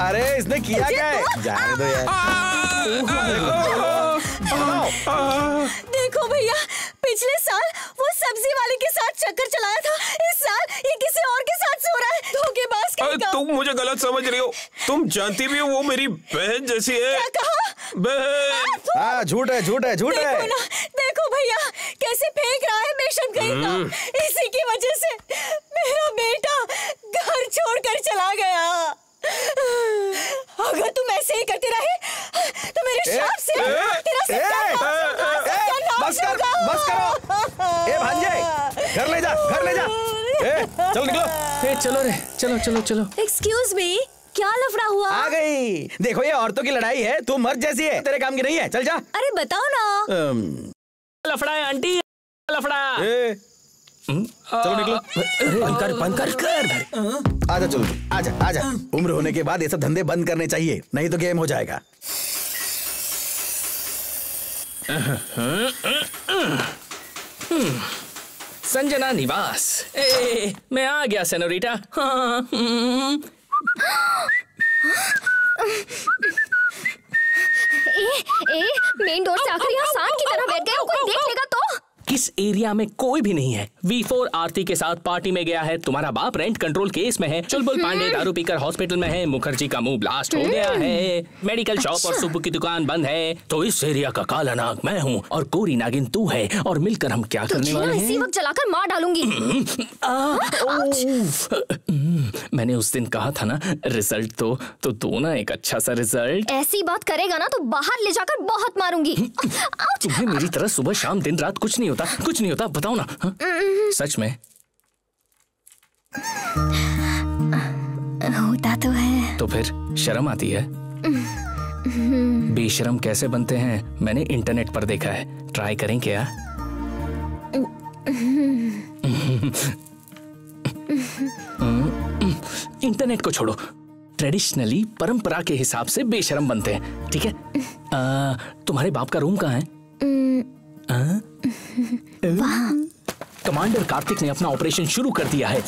अरे इसने किया क्या है? जाने दो यार। देखो भैया पिछले साल वो सब्ज़ी वाले के साथ चक्कर चलाया था। इस साल ये किसी और के साथ सो रहा है। धोखेबाज अरे का। तुम मुझे गलत समझ रही हो। तुम जानती भी हो वो मेरी बहन जैसी है। क्या कहा? बहन। हाँ झूठ है झूठ है झूठ देखो है ना देखो भैया कैसे फेंक रहा है बेशन कहीं का। इसी की वजह से मेरा बेटा घर छोड़कर चला गया। अगर तुम ऐसे ही करते रहे तो मेरे श्राप से ए, तेरा ए, सत्यानाश बस कर, बस करो। ए, भांजे, घर ले जा, घर ले जा। ए, चल निकलो। ए, चलो रे चलो चलो चलो। एक्सक्यूज मी क्या लफड़ा हुआ? आ गई। देखो ये औरतों की लड़ाई है तू मर्द जैसी है तेरे काम की नहीं है। चल जा। अरे बताओ ना। लफड़ा है आंटी लफड़ा। ए, चलो निकलो। बंद कर बंद कर कर। आजा चलो। आजा आजा। उम्र होने के बाद ये सब धंधे बंद करने चाहिए नहीं तो गेम हो जाएगा। संजना निवास। ए, मैं आ गया सेनोरिटा। ए ए मेन डोर से आखिर यहाँ सांड की तरह बैठ गए कोई देख लेगा तो? किस एरिया में कोई भी नहीं है। वी फोर आरती के साथ पार्टी में गया है। तुम्हारा बाप रेंट कंट्रोल केस में है। चुलबुल पांडे दारू पीकर हॉस्पिटल में है। मुखर्जी का मुँह ब्लास्ट हो गया है। मेडिकल शॉप और सुबह की दुकान बंद है। तो इस एरिया का काला नाग मैं हूँ और कोरी नागिन तू है और मिलकर हम क्या करने वाले इसी हैं? वक्त जलाकर मार डालूँगी। मैंने उस दिन कहा था ना रिज़ल्ट तो तो दो ना एक अच्छा सा रिज़ल्ट. ऐसी बात करेगा ना तो बाहर ले जाकर बहुत मारूँगी। तुम्हें मेरी तरह सुबह शाम दिन रात कुछ नहीं होता। कुछ नहीं होता बताओ ना हाँ? सच में। होता तो है। तो फिर शर्म आती है? बेशरम कैसे बनते हैं? मैंने इंटरनेट पर देखा है। ट्राई करें क्या? इंटरनेट को छोड़ो। ट्रेडिशनली परंपरा के हिसाब से बेशरम बनते हैं ठीक है? आ, तुम्हारे बाप का रूम कहाँ है? आ? कमांडर कार्तिक ने अपना ऑपरेशन शुरू कर दिया है।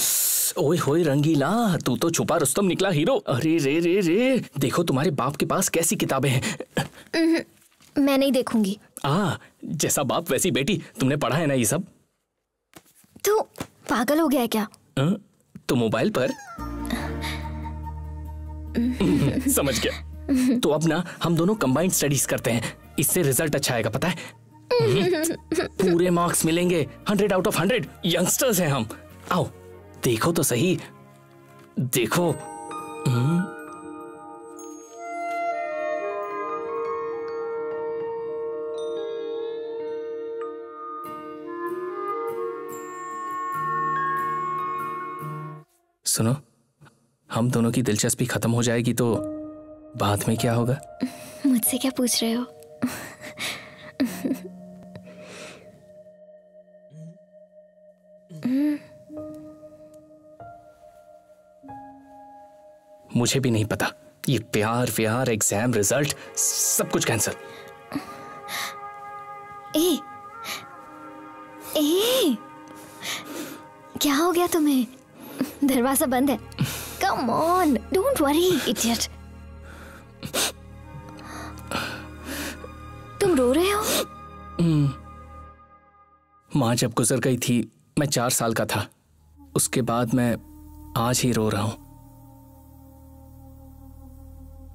ओए होए रंगीला तू तो छुपा रुस्तम निकला हीरो। अरे रे रे रे। देखो तुम्हारे बाप के पास कैसी किताबें हैं। मैं नहीं देखूँगी। आ जैसा बाप वैसी बेटी तुमने पढ़ा है ना ये सब? तू पागल हो गया है क्या? आ? तो मोबाइल पर? समझ गया। तो अब ना हम दोनों कंबाइंड स्टडीज़ करते हैं। इससे रिज़ल्ट अच्छा आएगा पता है? पूरे मार्क्स मिलेंगे। Hundred out of hundred. Youngsters हैं हम। आओ देखो तो सही। देखो। हम्म, सुनो हम दोनों की दिलचस्पी खत्म हो जाएगी तो बाद में क्या होगा? मुझसे क्या पूछ रहे हो? मुझे भी नहीं पता। ये प्यार व्यार एग्ज़ाम रिज़ल्ट सब कुछ कैंसिल ए ए क्या हो गया तुम्हें? दरवाज़ा बंद है। Come on don't worry idiot तुम रो रहे हो? हम्म। माँ जब गुजर गई थी मैं चार साल का था। उसके बाद मैं आज ही रो रहा हूँ।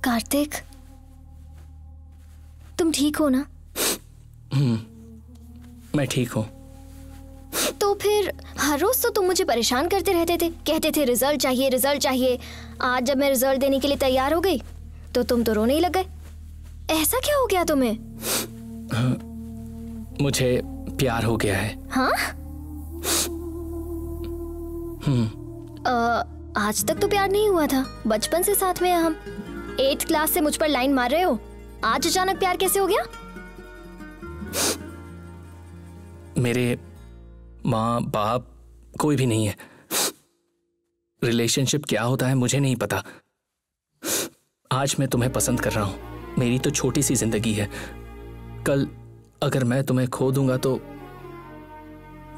कार्तिक तुम ठीक हो ना? हम्म, मैं ठीक हूँ। तो फिर हर रोज तो तुम मुझे परेशान करते रहते थे। कहते थे रिज़ल्ट चाहिए रिज़ल्ट चाहिए। आज जब मैं रिज़ल्ट देने के लिए तैयार हो गई तो तुम तो रोने ही लग गए। ऐसा क्या हो गया तुम्हें? हाँ, मुझे प्यार हो गया है। हाँ? आज तक तो प्यार नहीं हुआ था। बचपन से साथ में हम एट्थ क्लास से मुझ पर लाइन मार रहे हो। आज अचानक प्यार कैसे हो गया? मेरे माँ, बाप कोई भी नहीं है। रिलेशनशिप क्या होता है मुझे नहीं पता। आज मैं तुम्हें पसंद कर रहा हूँ। मेरी तो छोटी सी ज़िंदगी है। कल अगर मैं तुम्हें खो दूँगा तो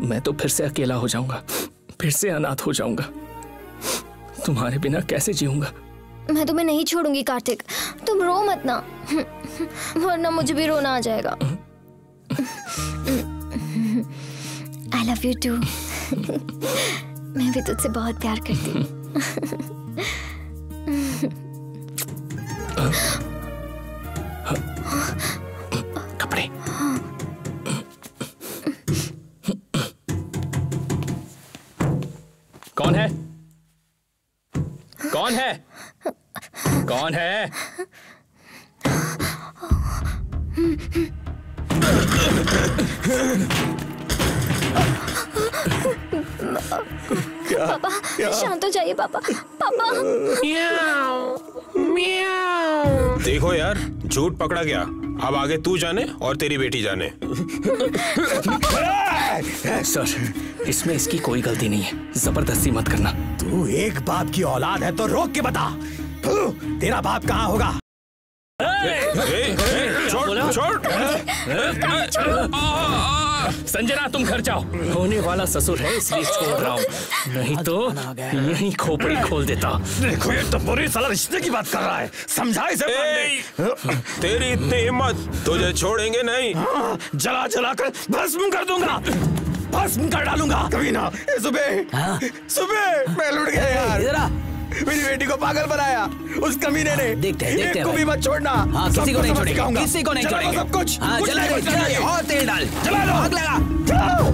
मैं तो फिर से अकेला हो जाऊँगा। फिर से अनाथ हो जाऊँगा। तुम्हारे बिना कैसे जीऊँगा? मैं तुम्हें नहीं छोड़ूँगी कार्तिक। तुम रो मत ना वरना मुझे भी रोना आ जाएगा। आई लव यू टू मैं भी तुझसे बहुत प्यार करती हूँ। कौन है? कौन है? कौन है? पापा शांत हो जाइए पापा। पापा। म्याऊ देखो यार झूठ पकड़ा गया। अब आगे तू जाने और तेरी बेटी जाने। सर इसमें इसकी कोई गलती नहीं है। ज़बरदस्ती मत करना। तू एक बाप की औलाद है तो रोक के बता। तेरा बाप कहाँ होगा? छोड़ छोड़। संजना तुम घर जाओ। होने वाला ससुर है इसलिए छोड़ रहा हूँ नहीं तो यही खोपड़ी खोल देता। देखो ये तो बुरी साला रिश्ते की बात कर रहा है। समझा इसे तेरी इतनी हिम्मत तुझे छोड़ेंगे नहीं। हाँ, जला जला कर भस्म कर दूँगा। भस्म कर डालूँगा। कभी ना सुबह। सुबह मैं लुट गया यार। इधर आ। मेरी बेटी को पागल बनाया। उस कमीने ने। देखते हैं, देखते हैं को भी मत छोड़ना। हाँ, किसी को नहीं छोड़ेंगे, किसी को नहीं छोड़ेंगे। सब कुछ। हाँ, कुछ जला नहीं दो, बचना जला और तेल डाल। जला दो आग लगा। जलाओ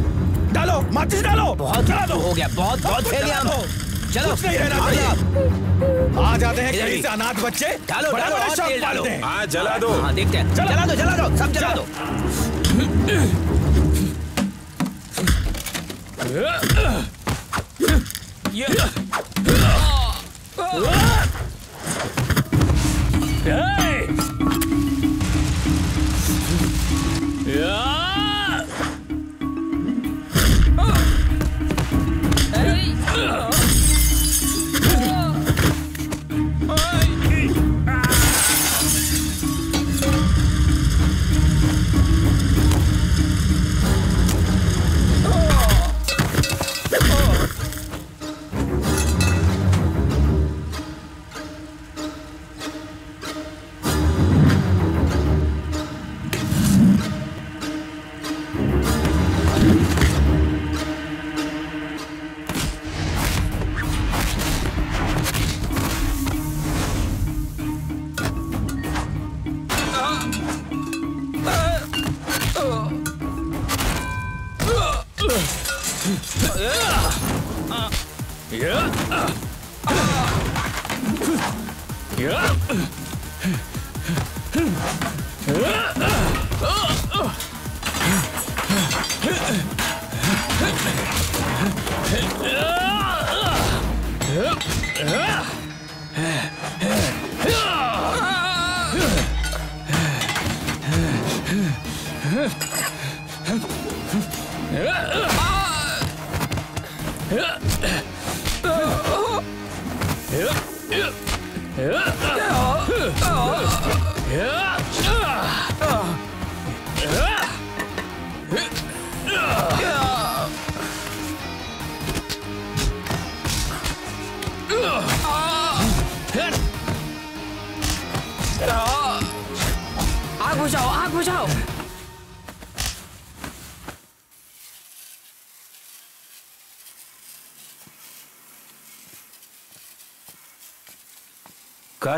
डालो माचिस डालो। बहुत जला दो। हो गया बहुत बहुत जला हम। चलो। कुछ नहीं रहना चाहिए। आ जाते हैं कहीं से अनाथ बच्चे। डालो डालो और तेल डालो। हाँ। जला दो। हाँ देखते हैं। जला दो जला दो सब जला दो। आग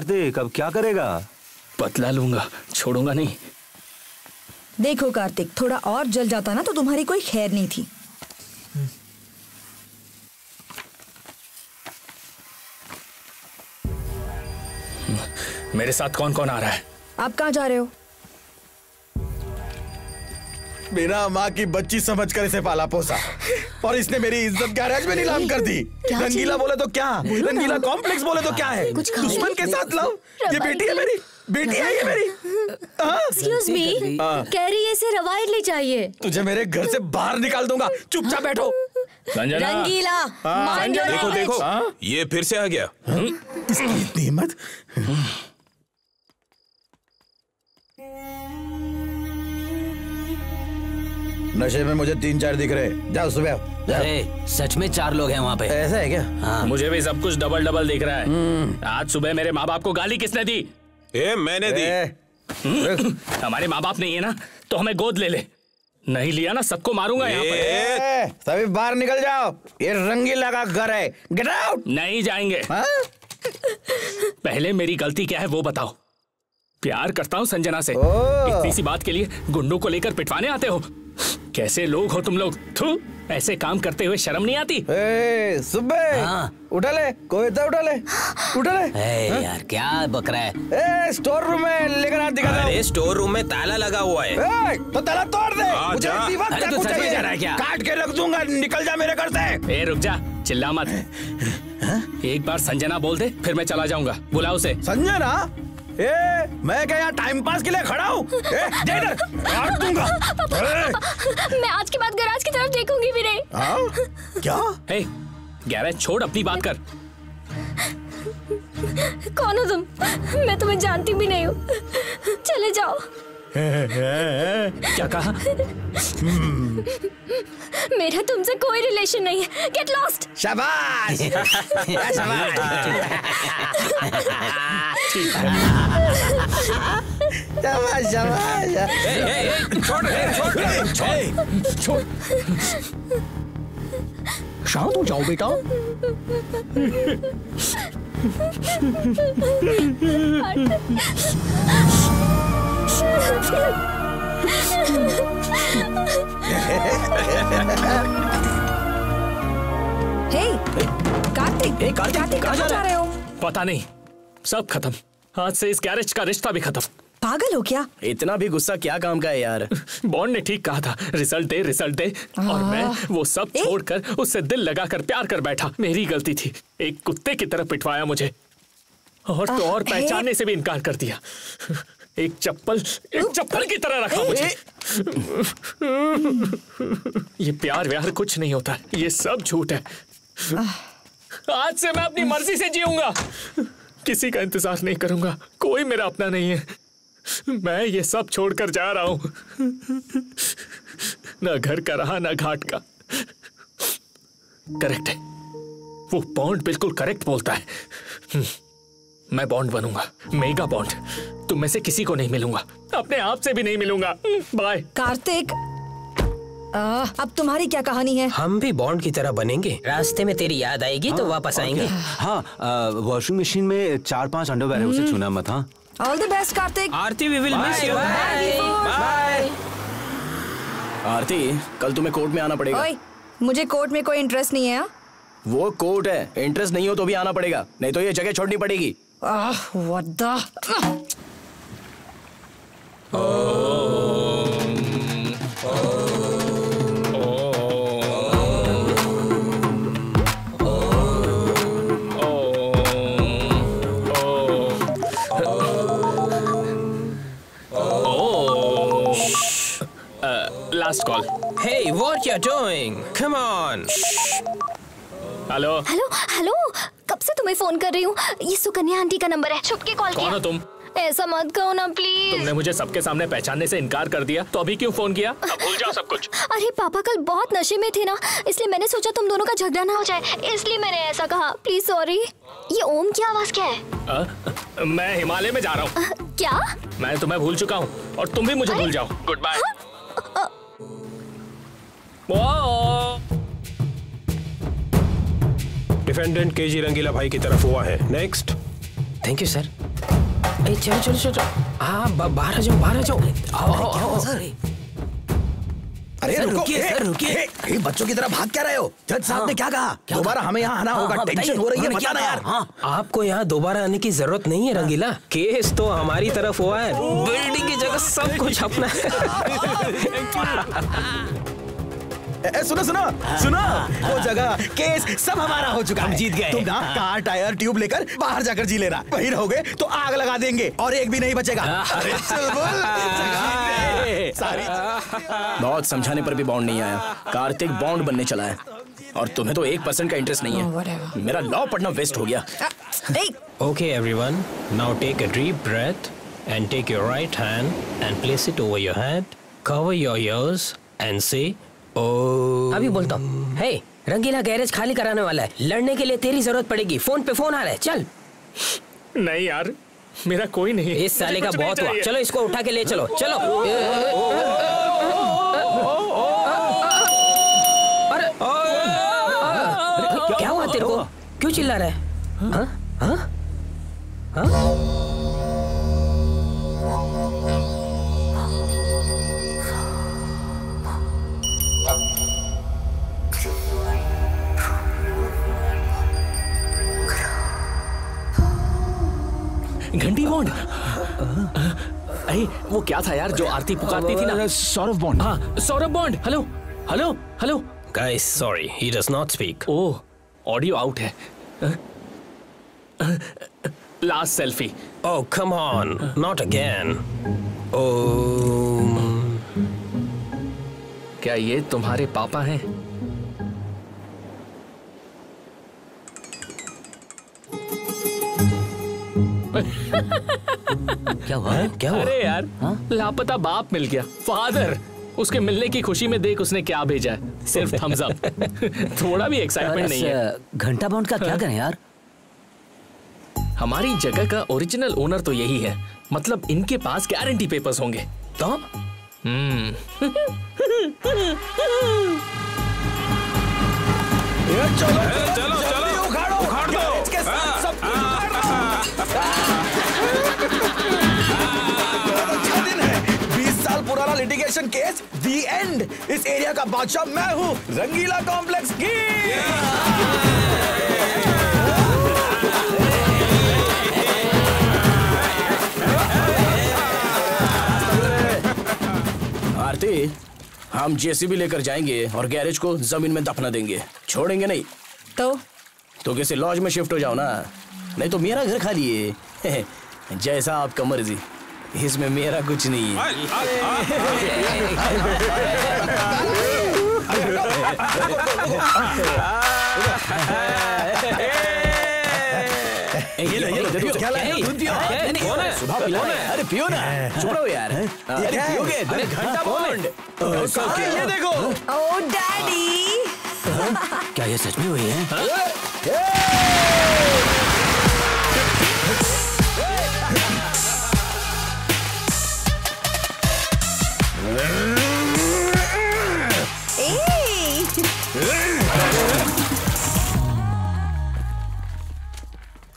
कार्तिक अब क्या करेगा? बतला लूँगा छोड़ूँगा नहीं। देखो कार्तिक थोड़ा और जल जाता ना तो तुम्हारी कोई खैर नहीं थी। मेरे साथ कौन कौन आ रहा है? आप कहाँ जा रहे हो? बिना माँ की बच्ची समझकर इसे पाला पोसा। और इसने मेरी इज़्ज़त गैरेज में नीलाम कर दी। रंगीला बोले तो क्या? रंगीला कॉम्प्लेक्स बोले तो क्या है। दुश्मन के साथ लव ये बेटी है मेरी। बेटी है ये मेरी। हाँ? एक्सक्यूज मी हाँ। कैरी ऐसे रवायतली चाहिए तुझे मेरे घर से बाहर निकाल दूँगा। चुपचाप बैठो। संजना। रंगीला हाँ। देखो देखो। ये फिर से आ गया। इसकी इतनी हिम्मत। नशे में मुझे तीन चार दिख रहे जाओ सुबह अरे सच में चार लोग हैं वहाँ पे। ऐसा है क्या? हाँ। मुझे भी सब कुछ डबल डबल दिख रहा है। आज सुबह मेरे माँ बाप को गाली किसने दी? ए मैंने दी। ए, हम्म? हमारे माँ बाप नहीं है ना तो हमें गोद ले ले। नहीं लिया ना सबको मारूँगा यहाँ पर सभी बाहर निकल जाओ। ये रंगी लगा घर है। गेट आउट नहीं जाएँगे। पहले मेरी गलती क्या है वो बताओ। प्यार करता हूँ संजना से। इतनी सी बात के लिए गुंडों को लेकर पिटवाने आते हो। कैसे लोग हो तुम लोग? थू ऐसे काम करते हुए शर्म नहीं आती? ए, सुबह हाँ। उठा ले कोई तो उठा ले उठा ले। ए, यार क्या बक रहा है? ए, स्टोर रूम में लेकर हाथ दिखा दो अरे स्टोर रूम में ताला लगा हुआ है। ए, तो ताला तोड़ दे। हाँ, मुझे अरे, तू सच में जा रहा है क्या? काट के रख दूँगा निकल जा मेरे घर से। ए रुक जा चिल्ला मत। एक बार संजना बोल दे फिर मैं चला जाऊँगा। बुला उसे। संजना? ए मैं क्या यहाँ टाइम पास के लिए खड़ा हूँ? ए, दे इधर, काट दूँगा ए, मैं आज के बाद गैराज की तरफ़ देखूँगी भी नहीं। हाँ? क्या? हे गैरेज छोड़ अपनी बात कर। कौन हो तुम? मैं तुम्हें जानती भी नहीं हूँ। चले जाओ। क्या कहा? मेरा तुमसे कोई रिलेशन नहीं है। गेट लॉस्ट शाबाश! शाबाश! शाबाश छोड़ शांत हो जाओ बेटा हे कार्तिक कार्तिक, कहाँ जा रहे हो? पता नहीं। सब खत्म। आज से इस गैरेज का रिश्ता भी खत्म। पागल हो क्या? इतना भी गुस्सा क्या काम का है यार? बॉन्ड ने ठीक कहा था। रिज़ल्ट दे रिज़ल्ट दे। और मैं वो सब छोड़कर उससे दिल लगाकर प्यार कर बैठा। मेरी गलती थी। एक कुत्ते की तरह पिटवाया मुझे। और तो और पहचानने से भी इनकार कर दिया। एक चप्पल एक चप्पल की तरह रखा मुझे। ये प्यार व्यार कुछ नहीं होता। ये सब झूठ है। आज से मैं अपनी मर्ज़ी से जीऊँगा। किसी का इंतज़ार नहीं करूँगा। कोई मेरा अपना नहीं है। मैं ये सब छोड़कर जा रहा हूँ। ना घर का रहा ना घाट का। करेक्ट है। वो बॉन्ड बिल्कुल करेक्ट बोलता है। हम्म, मैं बॉन्ड बनूँगा। Mega Bond. तुम में से किसी को नहीं मिलूँगा। अपने आप से भी नहीं मिलूँगा। बाय कार्तिक आ, अब तुम्हारी क्या कहानी है? हम भी बॉन्ड की तरह बनेंगे। रास्ते में तेरी याद आएगी हाँ, तो वापस आएँगे। हाँ वॉशिंग मशीन में चार पाँच अंडरवेयर है उसे छूना मत हाँ। All the best Kartik. Aarti we will miss you bye Aarti कल तुम्हें कोर्ट में आना पड़ेगा। मुझे कोर्ट में कोई इंटरेस्ट नहीं है हाँ? वो कोर्ट है। इंटरेस्ट नहीं हो तो भी आना पड़ेगा। नहीं तो ये जगह छोड़नी पड़ेगी। Ah, what the- last call Hey, what you doing? Come on. Hello hello hello कब से तुम्हें फ़ोन कर रही हूँ? ये सुकन्या आंटी का नंबर है। छुप के कॉल कौन हो किया तुम? ऐसा मत कहो ना प्लीज़ तुमने मुझे सबके सामने पहचानने से इनकार कर दिया तो अभी क्यों फ़ोन किया? अब भूल जाओ सब कुछ। अरे पापा कल बहुत नशे में थे ना इसलिए मैंने सोचा तुम दोनों का झगड़ा ना हो जाए। इसलिए मैंने ऐसा कहा। प्लीज़ सॉरी ये ओम की आवाज़ क्या है? अ, मैं हिमालय में जा रहा हूँ। क्या? मैं तुम्हें भूल चुका हूँ और तुम भी मुझे भूल जाओ। Good bye defendant K G Rangeela भाई की तरफ़ हुआ है नेक्स्ट थैंक यू सर चलो चलो चलो हाँ बाहर आ जाओ बाहर आ जाओ आओ आओ आओ। अरे सर, रुको। रुकिए, सर, रुकिए। ए, ए, बच्चों की तरह भाग क्या रहे हो? जज साहब ने क्या कहा? दोबारा हमें यहाँ आना होगा। टेंशन हो रही है ना यार। आपको यहाँ दोबारा आने की ज़रूरत नहीं है रंगीला। केस तो हमारी तरफ़ हुआ है। बिल्डिंग की जगह सब कुछ अपना ए, सुनो सुनो सुनो। वो जगह केस सब हमारा हो चुका हम जीत गए। तुम ना कार टायर ट्यूब लेकर बाहर जाकर जी लेना। वही रहोगे तो आग लगा देंगे और एक भी नहीं बचेगा। सारी बहुत समझाने पर भी बॉन्ड नहीं आया। कार्तिक बॉन्ड बनने चला है। और तुम्हें तो एक परसेंट का इंटरेस्ट नहीं है। मेरा लॉ पढ़ना वेस्ट हो गया। Okay everyone. Now take a deep breath and take your right hand and place it over your head. Cover your ears and say, "Oh." अभी बोलता हूँ। हे रंगीला गैरेज खाली कराने वाला है। लड़ने के लिए तेरी ज़रूरत पड़ेगी। फ़ोन पे फ़ोन आ रहा है। चल। नहीं यार मेरा कोई नहीं इस साले का बहुत हुआ। चलो इसको उठा के ले चलो। चलो। अरे क्या हुआ तेरे को? क्यों चिल्ला रहा है? हाँ? हाँ? हाँ? घंटी बॉन्ड अरे वो क्या था यार जो आरती पुकारती थी ना सौरभ बॉन्ड हाँ Saurabh Bond hello hello hello Guys, sorry, he does not speak. Oh audio out है last selfie Oh, come on. Not again. Oh. क्या ये तुम्हारे पापा हैं क्या हुआ? क्या हुआ? अरे यार लापता बाप मिल गया। फादर उसके मिलने की खुशी में देख उसने क्या भेजा है। सिर्फ़ थम्स अप थोड़ा भी एक्साइटमेंट नहीं है। घंटा बाउंड का क्या करें यार? हमारी जगह का ओरिजिनल ओनर तो यही है। मतलब इनके पास गारंटी पेपर्स होंगे। तो? हम्म। चलो चलो चलो। लिटिगेशन केस दी एंड इस एरिया का बादशाह मैं हूँ। रंगीला कॉम्प्लेक्स की। आरती हम जेसीबी लेकर जाएँगे और गैरेज को ज़मीन में दफना देंगे। छोड़ेंगे नहीं। तो? तो किसी लॉज में शिफ्ट हो जाओ ना। नहीं तो मेरा घर खाली है। जैसा आपका मर्ज़ी। इसमें मेरा कुछ नहीं है ये ये लो, दे क्या हो? है? सुबह पिलाना है। अरे पियो ना चुप रहो यार पियोगे अरे, घंटा ये देखो ओ डैडी क्या ये सच में हुई है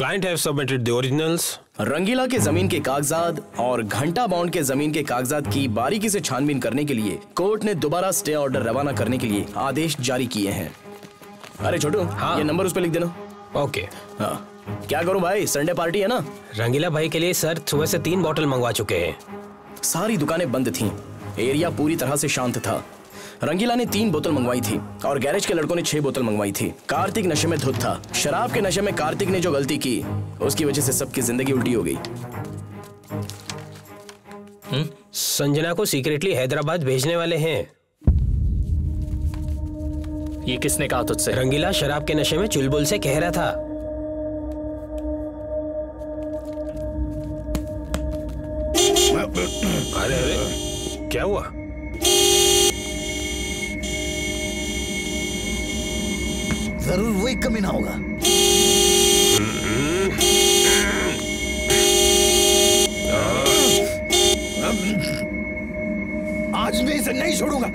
Client have submitted the originals. रंगीला के ज़मीन के कागजात और घंटा बाउंड के ज़मीन के कागजात की बारीकी से छानबीन करने के लिए कोर्ट ने दोबारा स्टे ऑर्डर रवाना करने के लिए आदेश जारी किए हैं। अरे छोटू हाँ। ये नंबर उस पर लिख देना। ओके हाँ। क्या करूँ भाई? संडे पार्टी है ना? रंगीला भाई के लिए सर सुबह से तीन बोतल मंगवा चुके हैं। सारी दुकानें बंद थीं। एरिया पूरी तरह से शांत था। रंगीला ने तीन बोतल मंगवाई थी और गैरेज के लड़कों ने छह बोतल मंगवाई थी। कार्तिक नशे में धुत था। शराब के नशे में कार्तिक ने जो गलती की उसकी वजह से सबकी ज़िंदगी उल्टी हो गई। संजना को सीक्रेटली हैदराबाद भेजने वाले हैं। ये किसने कहा तुझसे? रंगीला शराब के नशे में चुलबुल से कह रहा था। अरे अरे। क्या हुआ ज़रूर वही कमी ना होगा आज मैं इसे नहीं छोड़ूँगा।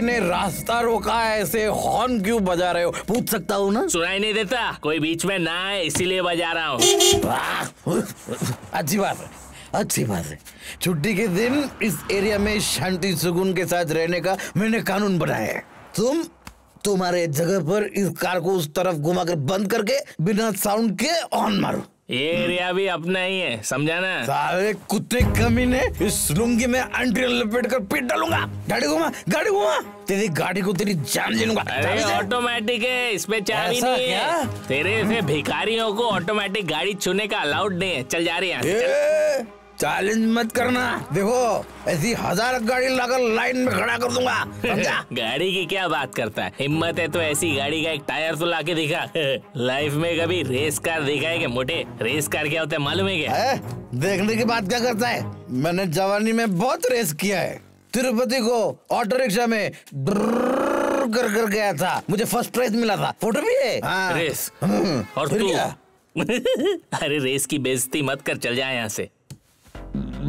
किसी ने रास्ता रोका है ऐसे हॉर्न क्यों बजा रहे हो? पूछ सकता हूँ ना? सुनाई नहीं देता। कोई बीच में ना है इसीलिए बजा रहा हूँ। अच्छी बात है अच्छी बात है। छुट्टी के दिन इस एरिया में शांति सुकून के साथ रहने का मैंने कानून बनाया है। तुम तुम्हारे जगह पर इस कार को उस तरफ़ घुमाकर बंद करके बिना साउंड के ऑन मारो। ये एरिया भी अपना ही है समझाना? सारे कुत्ते कमी ने इस लुंगी में अंटी लपेट कर पीट डालूँगा। गाड़ी घुमा गाड़ी घुमा। तेरी गाड़ी को तेरी जान ले लूँगा। अरे ऑटोमेटिक है इसमें चाबी नहीं क्या? है तेरे से भिखारियों को ऑटोमेटिक गाड़ी छूने का अलाउड नहीं है। चल जा रही है चैलेंज मत करना। देखो ऐसी हज़ार गाड़ी लाकर लाइन में खड़ा कर दूँगा। समझा? गाड़ी की क्या बात करता है? हिम्मत है तो ऐसी गाड़ी का एक टायर तो लाके दिखा। लाइफ में कभी रेस कार देखा है मोटे? रेस कार क्या होता है मालूम है क्या? है? देखने की बात क्या करता है? मैंने जवानी में बहुत रेस किया है। तिरुपति को ऑटो रिक्शा में कर कर गया था। मुझे फ़र्स्ट प्राइज मिला था। फ़ोटो भी है? हाँ। रेस हम्म, और तू? अरे रेस की बेइज्जती मत कर चल जाए यहाँ से।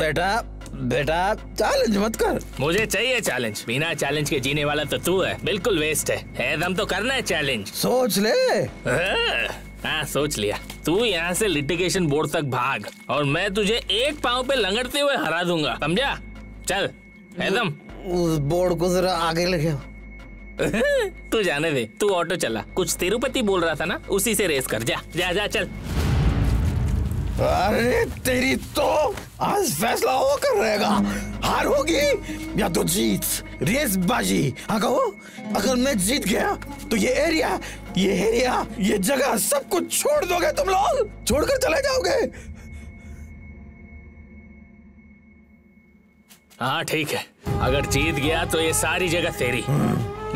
बेटा बेटा चैलेंज मत कर। मुझे चाहिए चैलेंज बिना चैलेंज के जीने वाला तो तू है। बिल्कुल वेस्ट है। है दम तो करना है चैलेंज सोच ले। हाँ, हाँ सोच लिया। तू यहाँ से लिटिगेशन बोर्ड तक भाग और मैं तुझे एक पाँव पे लंगड़ते हुए हरा दूँगा। समझा? चल एकदम उस बोर्ड को जरा आगे आओ। तू जाने दे। तू ऑटो चला। कुछ तिरुपति बोल रहा था ना? उसी से रेस कर। जा जा जा चल। अरे तेरी तो आज फैसला होकर रहेगा। हार होगी या तो जीत। रेस बाजी हाँ कहो? अगर मैं जीत गया तो ये एरिया ये एरिया ये जगह सब कुछ छोड़ दोगे तुम लोग? छोड़कर चले जाओगे। हाँ ठीक है। अगर जीत गया तो ये सारी जगह तेरी।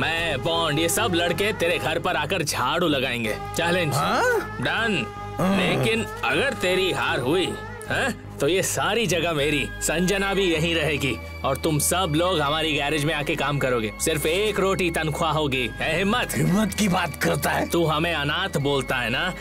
मैं बॉन्ड ये सब लड़के तेरे घर पर आकर झाड़ू लगाएँगे। चैलेंज डन लेकिन अगर तेरी हार हुई है तो ये सारी जगह मेरी। संजना भी यहीं रहेगी और तुम सब लोग हमारी गैरेज में आके काम करोगे। सिर्फ़ एक रोटी तनख्वाह होगी। हिम्मत? हिम्मत की बात करता है? तू हमें अनाथ बोलता है ना?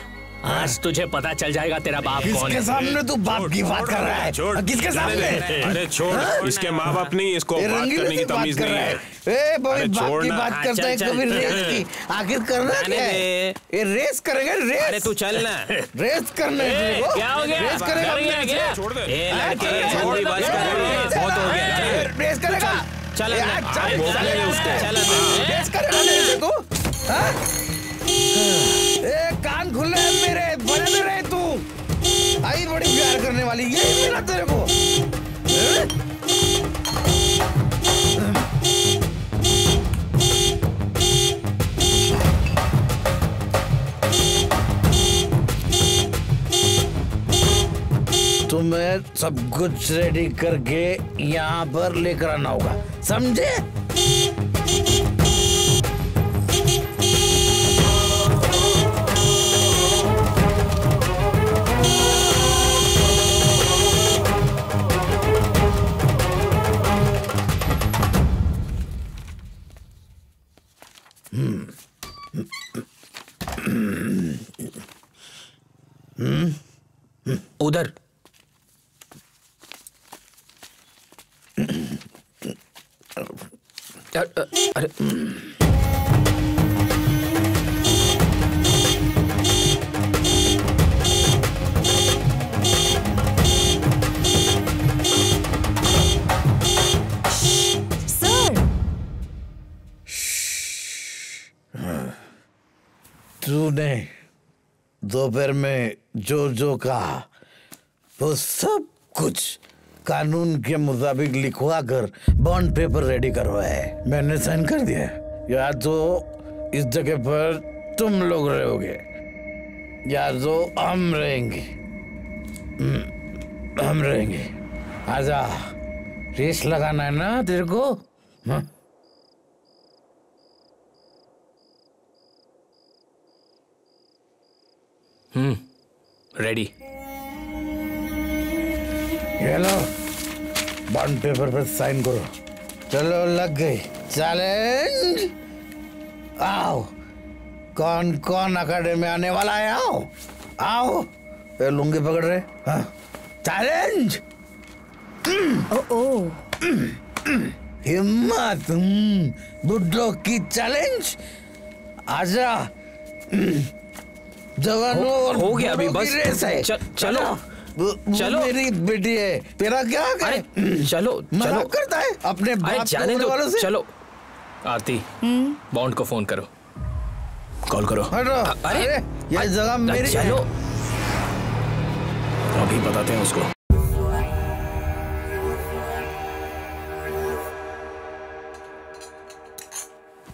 आज तुझे पता चल जाएगा तेरा बाप कौन किसके है सामने तू बाप की बात कर रहा है किसके सामने अरे छोड़ हाँ? इसके माँ बाप नहीं इसको बात करने की तमीज नहीं है ए बड़ी बाप की बात हाँ, करता है कभी रेस की आखिर करना क्या है। ये रेस करेंगे रेस अरे तू चल ना। रेस करने ए, को क्या हो गया? रेस करेगा? छोड़ दे। ए, हाँ, लड़के, छोड़, बस कर, बहुत हो गया। रेस करेगा चल चल, चल, चल, उसको। चल रेस करेगा से तू हाँ? ए कान खुले मेरे में रहे तू आई बड़ी प्यार करने वाली, ये मिला तेरे को हाँ? तुम्हें सब कुछ रेडी करके यहाँ पर लेकर आना होगा, समझे उधर। अरे तूने दोपहर में जो जो कहा वो सब कुछ कानून के मुताबिक लिखवा कर बॉन्ड पेपर रेडी करवाया है मैंने साइन कर दिया या तो इस जगह पर तुम लोग रहोगे या तो हम रहेंगे। हम्म, हम रहेंगे। आजा रेस लगाना है ना तेरे को? हाँ? हम्म रेडी ये लो बॉन्ड पेपर पर साइन करो। चलो लग गई। चैलेंज आओ। कौन कौन अकेडमी आने वाला है? आओ। आओ। ये लुंगी पकड़ रहे। हाँ। चैलेंज ओ ओ। हिम्मत। हम्म, बुड्ढों की चैलेंज आजा। जवानों हो- और हो गया अभी, बस। रेस है। च- चलो। वो- वो चलो। मेरी बेटी है। तेरा क्या अरे चलो चलो। करता है अपने बाप जाने दो। वालों से। चलो। आरती बॉन्ड को फ़ोन करो। कॉल करो। हटो। अरे ये जगह मेरी चलो। अभी बताते हैं उसको।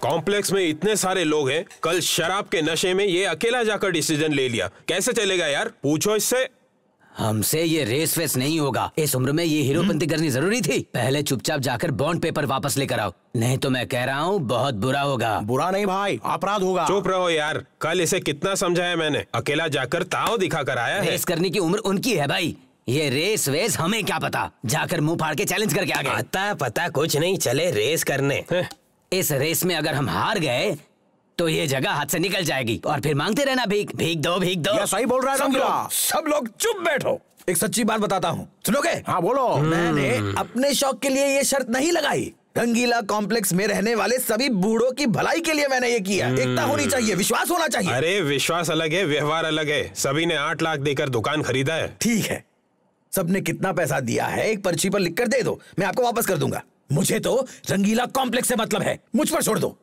कॉम्प्लेक्स में इतने सारे लोग हैं कल शराब के नशे में ये अकेला जाकर डिसीज़न ले लिया। कैसे चलेगा यार? पूछो इससे। हमसे ये रेस वेस नहीं होगा। इस उम्र में ये हीरोपंती करनी ज़रूरी थी। पहले चुपचाप जाकर बॉन्ड पेपर वापस लेकर आओ। नहीं तो मैं कह रहा हूँ बहुत बुरा होगा। बुरा नहीं भाई अपराध होगा। चुप रहो यार। कल इसे कितना समझाया मैंने। अकेला जाकर ताव दिखा कर आया है। रेस करने की उम्र उनकी है भाई। ये रेस वेस हमें क्या पता? जाकर मुँह फाड़ के चैलेंज करके आ गए पता पता कुछ नहीं चले रेस करने। इस रेस में अगर हम हार गए तो ये जगह हाथ से निकल जाएगी। और फिर मांगते रहना भीख। भीख दो भीख दो। सही बोल रहा है सब लोग सब लोग चुप बैठो। एक सच्ची बात बताता हूँ। सुनोगे? हाँ बोलो। मैंने अपने शौक के लिए ये शर्त नहीं लगाई। रंगीला कॉम्प्लेक्स में रहने वाले सभी बूढ़ों की भलाई के लिए मैंने ये किया। एकता होनी चाहिए विश्वास होना चाहिए। अरे विश्वास अलग है व्यवहार अलग है। सभी ने आठ लाख देकर दुकान खरीदा है। ठीक है। सबने कितना पैसा दिया है एक पर्ची पर लिख कर दे दो। मैं आपको वापस कर दूँगा। मुझे तो रंगीला कॉम्प्लेक्स से मतलब है। मुझ पर छोड़ दो।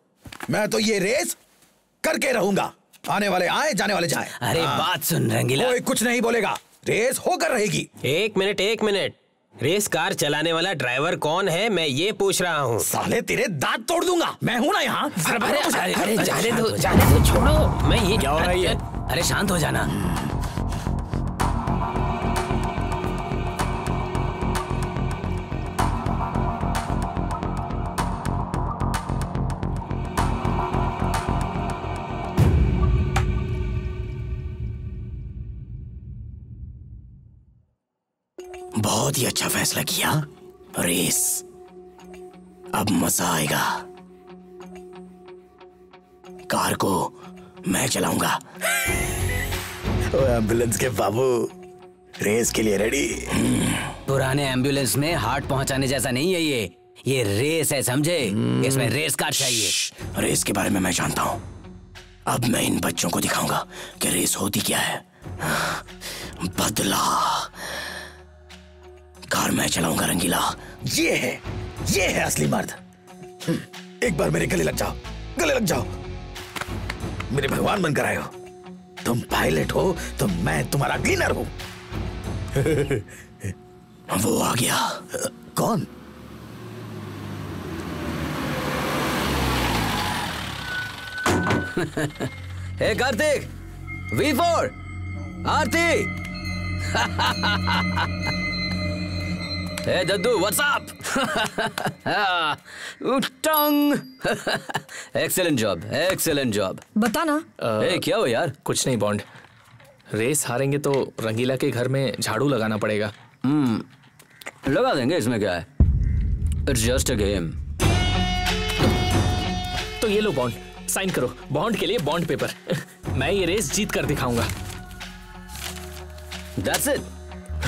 मैं तो ये रेस करके रहूँगा। आने वाले आए जाने वाले जाए। अरे बात सुन रंगीला। कोई कुछ नहीं बोलेगा। रेस होकर रहेगी। एक मिनट एक मिनट। रेस कार चलाने वाला ड्राइवर कौन है? मैं ये पूछ रहा हूँ। साले तेरे दांत तोड़ दूँगा। मैं हूँ ना यहाँ। अरे अरे अरे जाने दो जाने दो छोड़ो। मैं ये क्या हो रहा है ये? अरे शांत हो जाना। बहुत ही अच्छा फैसला किया। रेस अब मज़ा आएगा। कार को मैं चलाऊँगा। एंबुलेंस के बाबू रेस के लिए रेडी। पुराने एंबुलेंस में हार्ट पहुँचाने जैसा नहीं है ये। ये रेस है समझे? इसमें रेस कार चाहिए। रेस के बारे में मैं जानता हूँ। अब मैं इन बच्चों को दिखाऊँगा कि रेस होती क्या है। बदला। कार मैं चलाऊँगा रंगीला। ये है ये है असली मर्द। हम्म, एक बार मेरे गले लग जाओ गले लग जाओ। मेरे भगवान बनकर आए हो। तुम पायलट हो तो मैं तुम्हारा क्लीनर हूँ। वो आ गया। कौन? Hey Kartik V four Aarti. Hey दद्दू what's up tongue. Excellent job excellent job बता ए क्या हो यार? कुछ नहीं बॉन्ड रेस हारेंगे तो रंगीला के घर में झाड़ू लगाना पड़ेगा। हम्म लगा देंगे इसमें क्या है? इट्स जस्ट अ गेम तो ये लो बॉन्ड साइन करो। बॉन्ड के लिए बॉन्ड पेपर मैं ये रेस जीत कर दिखाऊँगा। दैट्स इट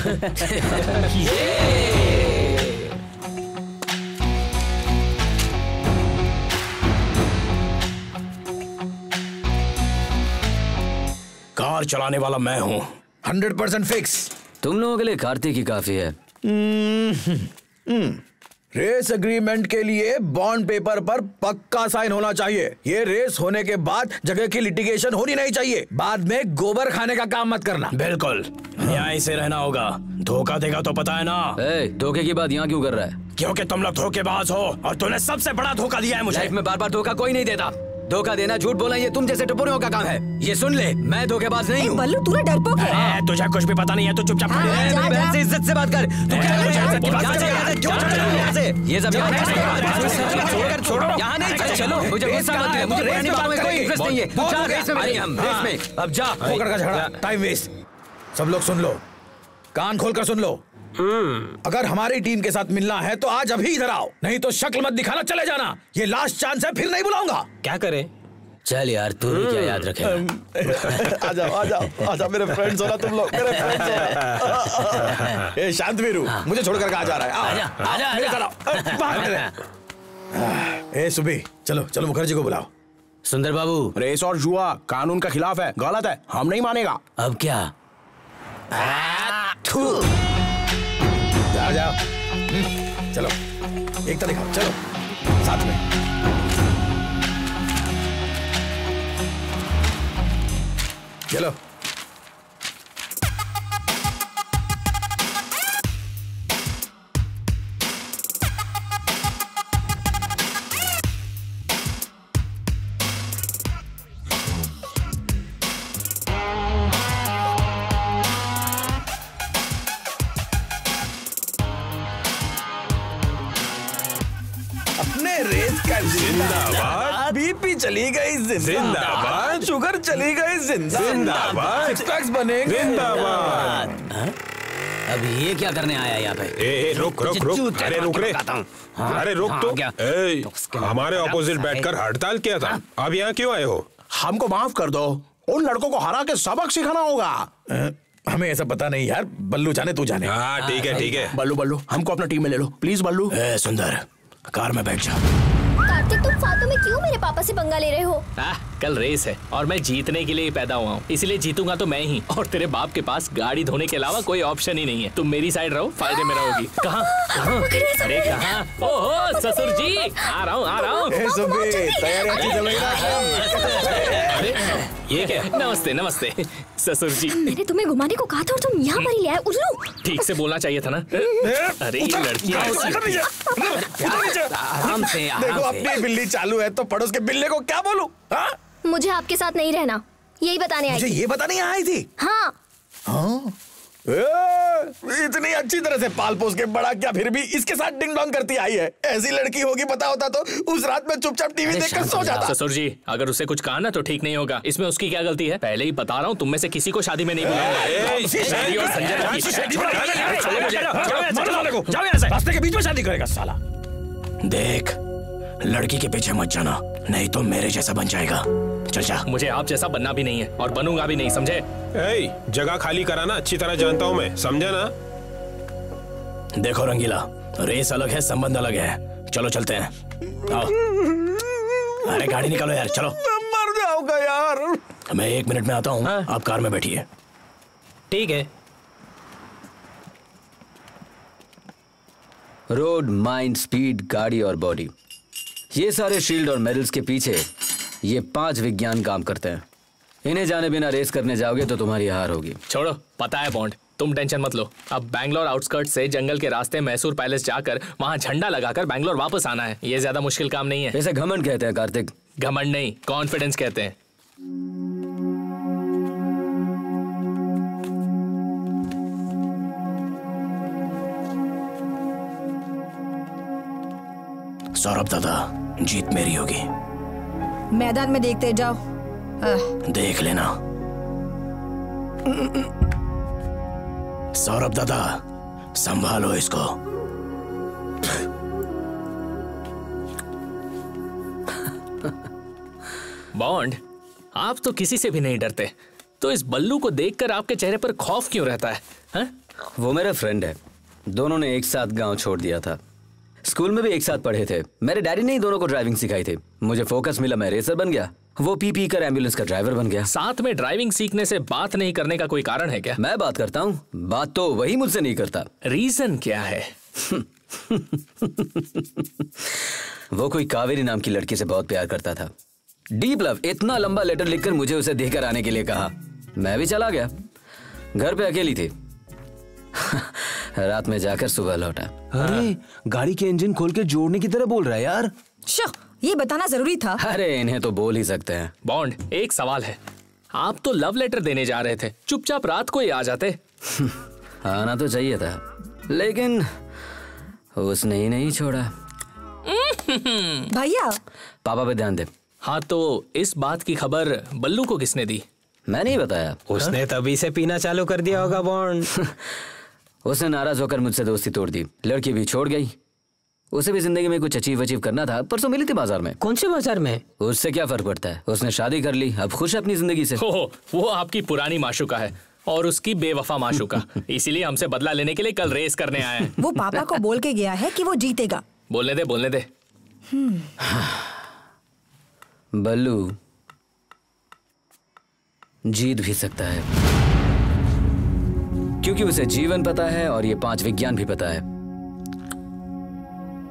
कार चलाने वाला मैं हूँ। Hundred percent fix. तुम लोगों के लिए कार्तिक ही काफ़ी है। रेस एग्रीमेंट के लिए बॉन्ड पेपर पर पक्का साइन होना चाहिए। ये रेस होने के बाद जगह की लिटिगेशन होनी नहीं चाहिए। बाद में गोबर खाने का काम मत करना। बिल्कुल। न्याय से रहना होगा। धोखा देगा तो पता है ना। धोखे की बात यहाँ क्यों कर रहा है? क्योंकि तुम लोग धोखेबाज हो और तुमने सबसे बड़ा धोखा दिया है मुझे। लाइफ में बार बार धोखा कोई नहीं देता। धोखा देना झूठ बोला ये तुम जैसे टुपरियों का काम है। ये सुन ले मैं धोखेबाज नहीं हूँ। बल्लू तूने डरपोक है तुझे कुछ भी पता नहीं है तू चुपचाप खड़ी बहन से इज़्ज़त से बात कर। तू क्या कर यहाँ से यहाँ से क्यों चल रहा है से ये सब यहाँ नहीं छोड़कर छोड़ो यहाँ नहीं चल। चलो। मुझे गुस्सा मत मुझे बातों में कोई इंटरेस्ट नहीं है। तू जा रेस में हम रेस में अब जा। होकर का झगड़ा। टाइम वेस्ट सब लोग सुन लो। कान खोलकर सुन लो। अगर हमारी टीम के साथ मिलना है तो आज अभी इधर आओ नहीं तो शक्ल मत दिखाना चले जाना। ये लास्ट चांस है फिर नहीं बुलाऊँगा। क्या करें? चल यार तू ही क्या याद रखेगा। आ जाओ आ जाओ आ जाओ मेरे फ्रेंड्स हो ना तुम लोग मेरे फ्रेंड्स हो। ए शांत वीरू मुझे छोड़कर कहाँ जा रहा है? आओ, आजा, आओ, आजा, मेरे। साथ आओ। ए, बाहर ए सुबी चलो चलो मुखर्जी को बुलाओ। सुंदर बाबू। रेस और जुआ कानून के खिलाफ है गलत है हम नहीं मानेगा। अब क्या? जाओ जाओ चलो चलो एकता दिखाओ चलो साथ में। चलो। जिंदाबाद। शुगर चली गई जिंदाबाद। सिक्स बनेंगे। जिंदाबाद। अब ये क्या करने आया यहाँ पे? ए, ए, रुक रुक रुक। अरे रुक रे। अरे रुक हाँ, तो। ए, हमारे ऑपोजिट बैठकर हड़ताल किया था। अब यहाँ क्यों आए हो? हमको माफ़ कर दो। उन लड़कों को हरा के सबक सिखाना होगा। हमें ऐसा पता नहीं यार। बल्लू जाने तू जाने। हाँ ठीक है ठीक है। बल्लू बल्लू हमको अपना टीम में ले लो। प्लीज़ बल्लू। सुंदर कार में बैठ जा। कार्तिक तुम फालतू में क्यों मेरे पापा से पंगा ले रहे हो? आ, कल रेस है और मैं जीतने के लिए ही पैदा हुआ हूँ। इसलिए जीतूँगा तो मैं ही। और तेरे बाप के पास गाड़ी धोने के अलावा कोई ऑप्शन ही नहीं है। तुम मेरी साइड रहो फ़ायदे में रहोगी। कहाँ? अरे कहाँ? ओहो ससुर जी आ रहा हूँ आ रहा हूँ? अरे ये क्या? नमस्ते नमस्ते। ससुर जी। मैंने तुम्हें घुमाने को कहा था और तुम यहाँ पर ही ले आए। उल्लू। ठीक से बोलना चाहिए था ना? अरे ये लड़की आराम से देखो अपनी बिल्ली चालू है तो पड़ोस के बिल्ले को क्या बोलूँ? हाँ? मुझे आपके साथ नहीं रहना। यही बताने आई थी। ये बताने यहाँ आई थी? हाँ। हाँ? इतनी अच्छी तरह से पाल पोस के बड़ा क्या फिर भी इसके साथ डिंग डोंग करती आई है? ऐसी लड़की होगी पता होता तो उस रात में चुपचाप टीवी देखकर सो जाता। ससुर जी अगर उसे कुछ कहा ना तो ठीक नहीं होगा। इसमें उसकी क्या गलती है? पहले ही बता रहा हूँ तुम में से किसी को शादी में नहीं। रास्ते के बीच में शादी करेगा साला। देख लड़की के पीछे मत जाना नहीं तो मेरे जैसा बन जाएगा। जा मुझे आप जैसा बनना भी नहीं है और बनूँगा भी नहीं समझे? ए, जगह खाली कराना अच्छी तरह जानता हूँ मैं समझा ना? देखो रंगीला रेस अलग है संबंध अलग है। चलो चलते हैं। आओ। अरे गाड़ी निकालो यार चलो। मर जाऊँगा यार। मैं एक मिनट में आता हूँ आप कार में बैठिए। ठीक है। रोड माइंड स्पीड गाड़ी और बॉडी ये सारे शील्ड और मेडल्स के पीछे ये पाँच विज्ञान काम करते हैं। इन्हें जाने बिना रेस करने जाओगे तो तुम्हारी हार होगी। छोड़ो पता है बॉन्ड तुम टेंशन मत लो। अब बैंगलोर आउटस्कर्ट से जंगल के रास्ते मैसूर पैलेस जाकर वहाँ झंडा लगाकर बैंगलोर वापस आना है। ये ज़्यादा मुश्किल काम नहीं है। इसे घमंड कहते हैं कार्तिक। घमंड नहीं कॉन्फिडेंस कहते हैं। सौरभ दादा जीत मेरी होगी। मैदान में देखते जाओ। देख लेना। सौरभ दादा संभालो इसको। बॉन्ड आप तो किसी से भी नहीं डरते। तो इस बल्लू को देखकर आपके चेहरे पर खौफ क्यों रहता है हा? वो मेरा फ्रेंड है। दोनों ने एक साथ गाँव छोड़ दिया था। स्कूल में भी एक साथ पढ़े थे। मेरे डैडी ने ही दोनों को ड्राइविंग सिखाई थी। मुझे फोकस मिला मैं रेसर बन गया। वो पी पी कर एंबुलेंस का ड्राइवर बन गया। साथ में ड्राइविंग सीखने से बात नहीं करने का कोई कारण है क्या? मैं बात करता हूँ। बात तो वही मुझसे नहीं करता। रीजन क्या है? वो कोई कावेरी नाम की लड़की से बहुत प्यार करता था। डीप लव इतना लंबा लेटर लिखकर मुझे उसे देकर आने के लिए कहा। मैं भी चला गया। घर पे अकेली थी। रात में जाकर सुबह लौटा। अरे गाड़ी के इंजन खोल के जोड़ने की तरह बोल रहा है यार। शो, ये बताना ज़रूरी था। अरे इन्हें तो बोल ही सकते हैं। बॉन्ड एक सवाल है। आप तो लव लेटर देने जा रहे थे। चुपचाप रात को ही आ जाते। आना तो चाहिए था। लेकिन उसने ही नहीं छोड़ा। भैया। पापा पे ध्यान दे। हाँ तो इस बात की खबर बल्लू को किसने दी? मैं नहीं बताया। उसने तभी से पीना चालू कर दिया होगा बॉन्ड। उसने नाराज़ होकर मुझसे दोस्ती तोड़ दी। लड़की भी छोड़ गई। उसे भी ज़िंदगी में कुछ अचीव अचीव करना था परसों मिली थी बाज़ार में। कौन से बाज़ार में? उससे क्या फ़र्क पड़ता है? उसने शादी कर ली अब खुश है अपनी ज़िंदगी से। हो वो आपकी पुरानी माशुका है और उसकी बेवफा माशुका इसीलिए हमसे बदला लेने के लिए कल रेस करने आए हैं। वो पापा को बोल के गया है कि वो जीतेगा। बोलने दे बोलने दे। बल्लू जीत भी सकता है। क्योंकि उसे जीवन पता है और ये पाँच विज्ञान भी पता है।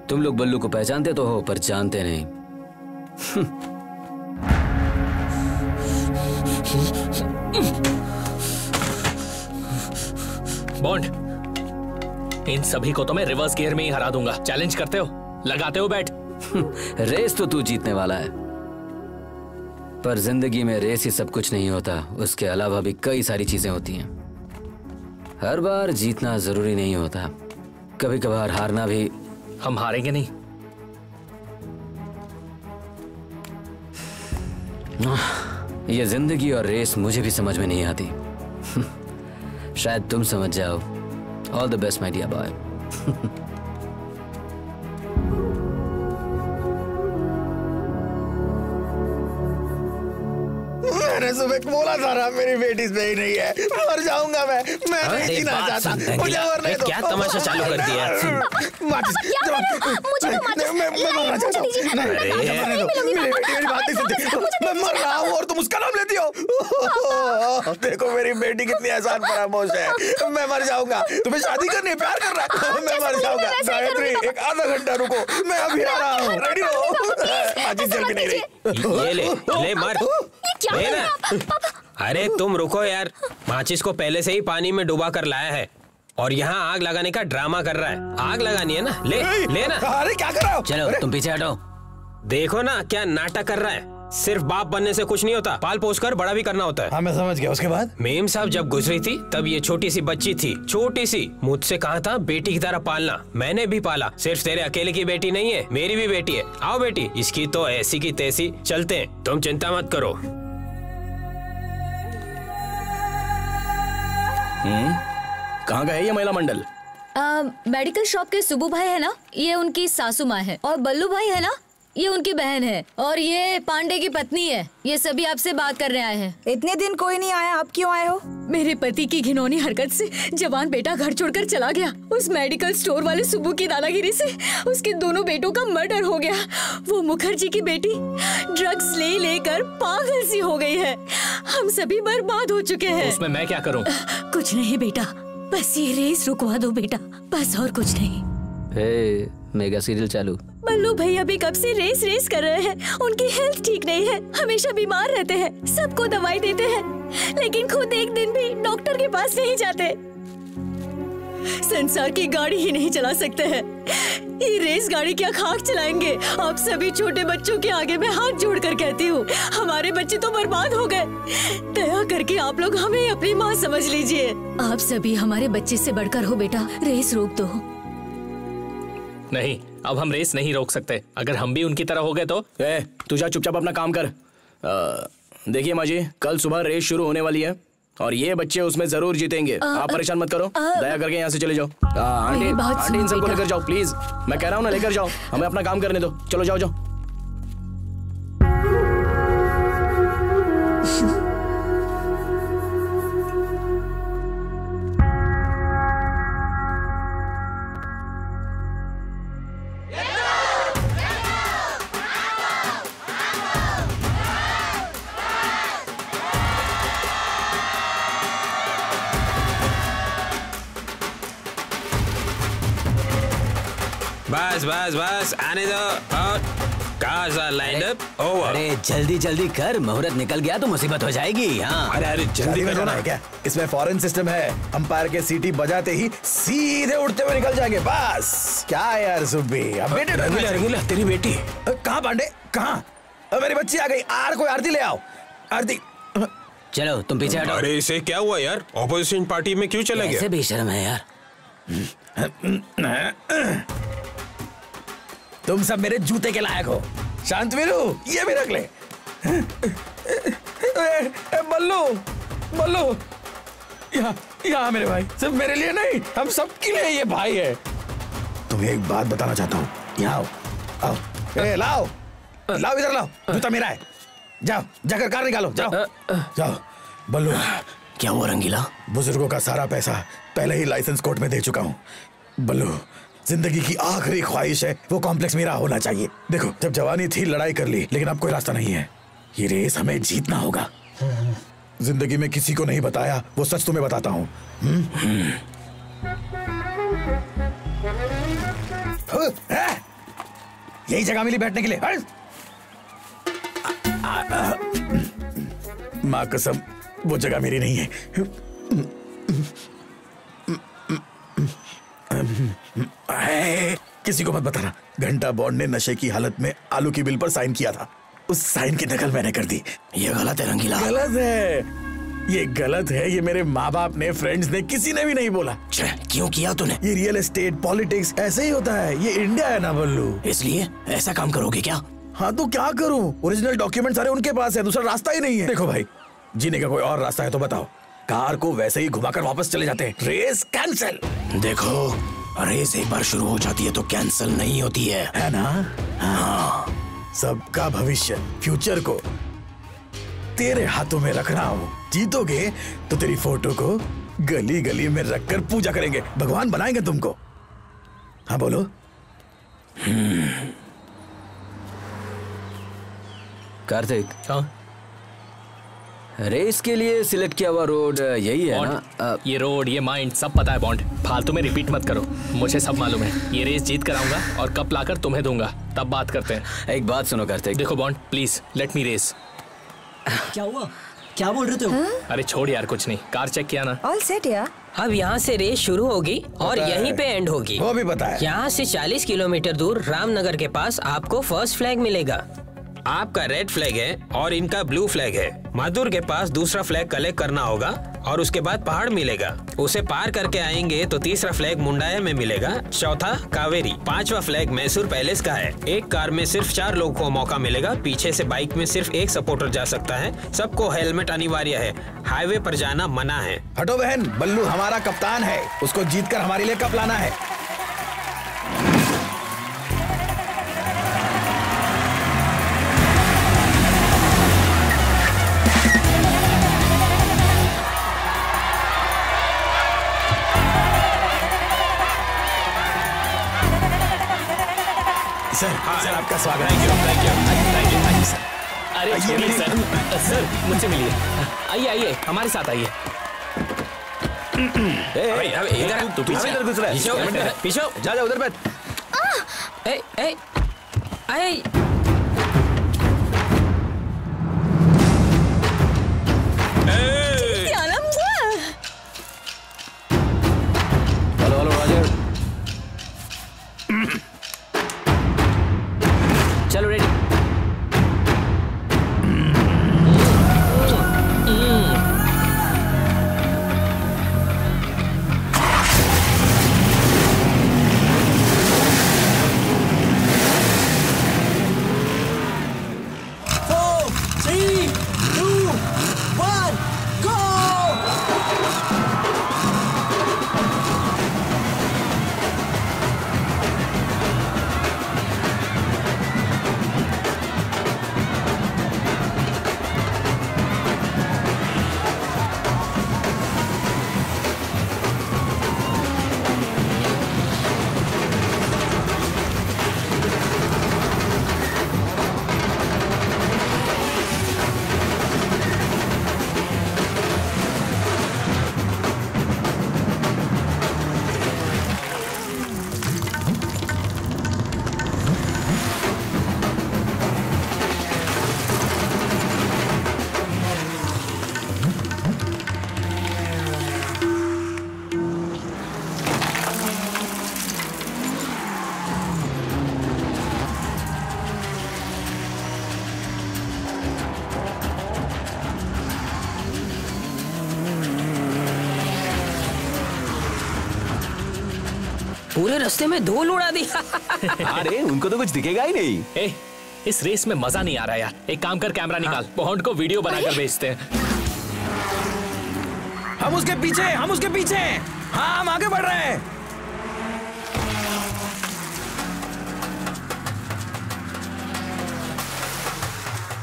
तुम लोग बल्लू को पहचानते तो हो पर जानते नहीं। बॉन्ड इन सभी को तो मैं रिवर्स गियर में ही हरा दूँगा। चैलेंज करते हो? लगाते हो बैट? रेस तो तू जीतने वाला है। पर ज़िंदगी में रेस ही सब कुछ नहीं होता। उसके अलावा भी कई सारी चीज़ें होती हैं। हर बार जीतना ज़रूरी नहीं होता। कभी कभार हारना भी हम हारेंगे नहीं। ये ज़िंदगी और रेस मुझे भी समझ में नहीं आती। शायद तुम समझ जाओ। All the best my dear boy मैंने सुबह बोला था ना मेरी बेटी सही नहीं है। मर जाऊँगा मैं। मैं नहीं जीना चाहता मुझे मरने दो क्या तमाशा चालू कर दिया? मुझे तो माचिस- मैं मैं मरना चाहता हूँ। मेरी बेटी मेरी बात नहीं सुनती। मैं मर रहा हूँ और तुम उसका नाम लेती हो। देखो मेरी बेटी कितनी आसान परामोश है। मैं मर जाऊँगा। तुम्हें शादी करनी है प्यार कर रहा है। मैं मर जाऊँगा। गायत्री एक आधा घंटा रुको। मैं अभी आ रहा हूँ। रेडी रहो माचिस जल भी नहीं रही। ये ले ले मार। क्या हो आप? पापा अरे तुम रुको यार। माचिस को पहले से ही पानी में डुबा कर लाया है। और यहाँ आग लगाने का ड्रामा कर रहा है। आग लगानी है ना? ले ले ना। अरे क्या कर रहे हो? चलो तुम पीछे हटो। देखो ना क्या नाटक कर रहा है। सिर्फ़ बाप बनने से कुछ नहीं होता। पाल पोस कर बड़ा भी करना होता है। हाँ मैं समझ गया। उसके बाद? मेम साहब जब गुजरी थी तब ये छोटी सी बच्ची थी। छोटी सी। मुझसे कहा था बेटी की तरह पालना। मैंने भी पाला। सिर्फ़ तेरे अकेले की बेटी नहीं है मेरी भी बेटी है। आओ बेटी इसकी तो ऐसी की तैसी। चलते हैं। तुम चिंता मत करो। कहाँ गए ये महिला मंडल? मेडिकल शॉप के सुबू भाई है ना? ये उनकी सासू माँ है। और बल्लू भाई है ना? ये उनकी बहन है और ये पांडे की पत्नी है। ये सभी आपसे बात करने आए हैं। इतने दिन कोई नहीं आया आप क्यों आए हो? मेरे पति की घिनौनी हरकत से जवान बेटा घर छोड़कर चला गया। उस मेडिकल स्टोर वाले सुबू की दादागिरी से उसके दोनों बेटों का मर्डर हो गया। वो मुखर्जी की बेटी ड्रग्स ले लेकर पागल सी हो गई है। हम सभी बर्बाद हो चुके हैं। उसमें मैं क्या करूँ? कुछ नहीं बेटा बस ये रेस रुकवा दो बेटा। बस और कुछ नहीं। हे मेगा सीरियल चालू। बल्लू भैया भी कब से रेस रेस कर रहे हैं? उनकी हेल्थ ठीक नहीं है। हमेशा बीमार रहते हैं। सबको दवाई देते हैं। लेकिन खुद एक दिन भी डॉक्टर के पास नहीं जाते। संसार की गाड़ी ही नहीं चला सकते हैं। ये रेस गाड़ी क्या खाक चलाएँगे? आप सभी छोटे बच्चों के आगे मैं हाथ जोड़ कर कहती हूँ हमारे बच्चे तो बर्बाद हो गए। दया करके आप लोग हमें अपनी माँ समझ लीजिए। आप सभी हमारे बच्चे से बढ़कर हो बेटा रेस रोक दो। नहीं अब हम रेस नहीं रोक सकते। अगर हम भी उनकी तरह हो गए तो? ए, तू जा चुपचाप अपना काम कर। देखिए माँ जी कल सुबह रेस शुरू होने वाली है और ये बच्चे उसमें ज़रूर जीतेंगे। आ, आप परेशान मत करो। दया करके यहाँ से चले जाओ। आ, आंटी आंटी इन सबको लेकर जाओ प्लीज़ मैं कह रहा हूँ ना लेकर जाओ। हमें अपना काम करने दो। चलो जाओ जाओ। बस बस आने दो। और cars are lined up over अरे जल्दी जल्दी कर। मुहूर्त निकल गया तो मुसीबत हो जाएगी। हाँ। अरे अरे में जाना है क्या? इसमें फॉरेन सिस्टम है। अंपायर के सीटी बजाते ही सीधे उड़ते हुए निकल जाएँगे। बस। क्या यार सुब्बी? अब बेटे रंगीला रंगीला तेरी बेटी। कहाँ पांडे? कहाँ? मेरी बच्ची आ गई। आर कोई आरती ले आओ। आरती। चलो तुम पीछे हटो। अरे इसे क्या हुआ यार? ऑपोजिशन पार्टी में क्यों चला कैसे गया बेशर्म है यार। तुम सब मेरे जूते के लायक हो। शांतवीरू ये भी रख ले। बल्लू बल्लू। यहाँ यहाँ मेरे भाई सिर्फ़ मेरे लिए नहीं हम सबके लिए ये भाई है। तुम्हें एक बात बताना चाहता हूँ। यहाँ आओ आओ। ए, लाओ लाओ इधर लाओ जूता मेरा है। जाओ जाकर कार निकालो जाओ। जाओ। बल्लू क्या हुआ रंगीला? बुज़ुर्गों का सारा पैसा पहले ही लाइसेंस कोर्ट में दे चुका हूँ। बल्लू ज़िंदगी की आखिरी ख्वाहिश है वो कॉम्प्लेक्स मेरा होना चाहिए। देखो जब जवानी थी लड़ाई कर ली लेकिन अब कोई रास्ता नहीं है। ये रेस हमें जीतना होगा। ज़िंदगी में किसी को नहीं बताया वो सच तुम्हें बताता हूँ। हम्म? यही जगह मिली बैठने के लिए। माँ कसम वो जगह मेरी नहीं है, किसी को मत बताना। घंटा बॉन्ड ने नशे की हालत में आलू की बिल पर साइन किया था। उस साइन की नकल मैंने कर दी। ये गलत है रंगीला। गलत है। ये गलत है ये मेरे माँ बाप ने फ्रेंड्स ने किसी ने भी नहीं बोला। क्यों किया तूने? ये रियल एस्टेट पॉलिटिक्स ऐसे ही होता है। ये इंडिया है ना बल्लू? इसलिए ऐसा काम करोगे क्या? हाँ तो क्या करूँ? ओरिजिनल डॉक्यूमेंट सारे उनके पास है दूसरा रास्ता ही नहीं है। देखो भाई जीने का कोई और रास्ता है तो बताओ। कार को वैसे ही घुमाकर वापस चले जाते हैं। Race cancel. देखो रेस एक बार शुरू हो जाती है तो कैंसिल नहीं होती है। है ना? हाँ। सबका भविष्य फ्यूचर को तेरे हाथों में रख रहा हूँ। जीतोगे तो तेरी फ़ोटो को गली गली में रखकर पूजा करेंगे। भगवान बनाएँगे तुमको। हाँ बोलो। कार्तिक। हाँ? रेस के लिए सिलेक्ट किया हुआ रोड यही है ना। ये रोड ये माइंड सब पता है बॉन्ड फालतू में रिपीट मत करो। मुझे सब मालूम है। ये रेस जीत कर आऊँगा और कप लाकर तुम्हें दूँगा। तब बात करते हैं। एक बात सुनो करते देखो Bond please let me race क्या हुआ? क्या बोल रहे थे अरे छोड़ यार कुछ नहीं। कार चेक किया ना। ऑल सेट यार अब यहाँ से रेस शुरू होगी और यहीं पे एंड होगी। वो भी पता है। यहाँ से 40 किलोमीटर दूर रामनगर के पास आपको फ़र्स्ट फ्लैग मिलेगा। आपका रेड फ्लैग है और इनका ब्लू फ्लैग है। मधुर के पास दूसरा फ्लैग कलेक्ट करना होगा और उसके बाद पहाड़ मिलेगा। उसे पार करके आएँगे तो तीसरा फ्लैग मुंडाया में मिलेगा। चौथा, कावेरी। पांचवा फ्लैग मैसूर पैलेस का है। एक कार में सिर्फ़ चार लोगों को मौका मिलेगा। पीछे से बाइक में सिर्फ़ एक सपोर्टर जा सकता है। सबको हेलमेट अनिवार्य है। हाईवे पर जाना मना है। हटो बहन, बल्लू हमारा कप्तान है। उसको जीत कर हमारे लिए कप लाना है। सर सर आपका स्वागत है। Thank you thank you thank you sir अरे आइए, छोड़िए सर। सर मुझसे मिलिए। आइए आइए हमारे साथ आइए। इधर तू पीछे। इधर घुस रहा है। पीछे हो, हो। जा जा उधर बैठ। ए, ए, ए, रास्ते में धूल उड़ा दिया अरे उनको तो कुछ दिखेगा ही नहीं। ए, इस रेस में मज़ा नहीं आ रहा यार। एक काम कर कैमरा निकाल। पहुंड को वीडियो बनाकर भेजते हैं। हम उसके पीछे हम उसके पीछे। हाँ हम आगे बढ़ रहे हैं।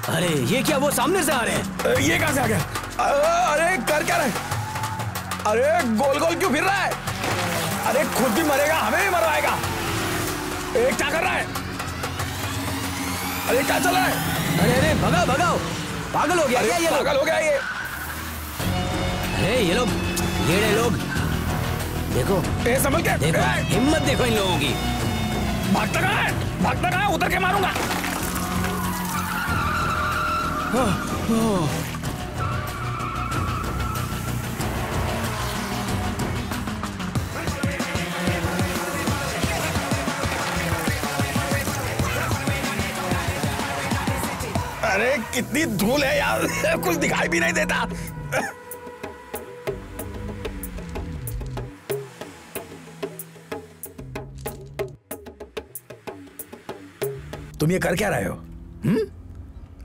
अरे ये क्या वो सामने से आ रहे हैं? ये कहाँ से आ गया? अरे कर क्या रहे अरे गोल गोल क्यों फिर रहा है? अरे खुद भी मरेगा हमें भी मरवाएगा। ए, क्या कर रहा है? अरे क्या चल रहा है? अरे अरे भगाओ भगाओ। पागल हो गया अरे, क्या ये पागल हो गया ये। अरे ये लोग येड़े लोग। देखो। ए, संभल के। देखो हिम्मत देखो इन लोगों की। भागता कहाँ है? भागता कहाँ है? उतर के मारूँगा। कुछ दिखाई भी नहीं देता। तुम ये कर क्या रहे हो? हम्म?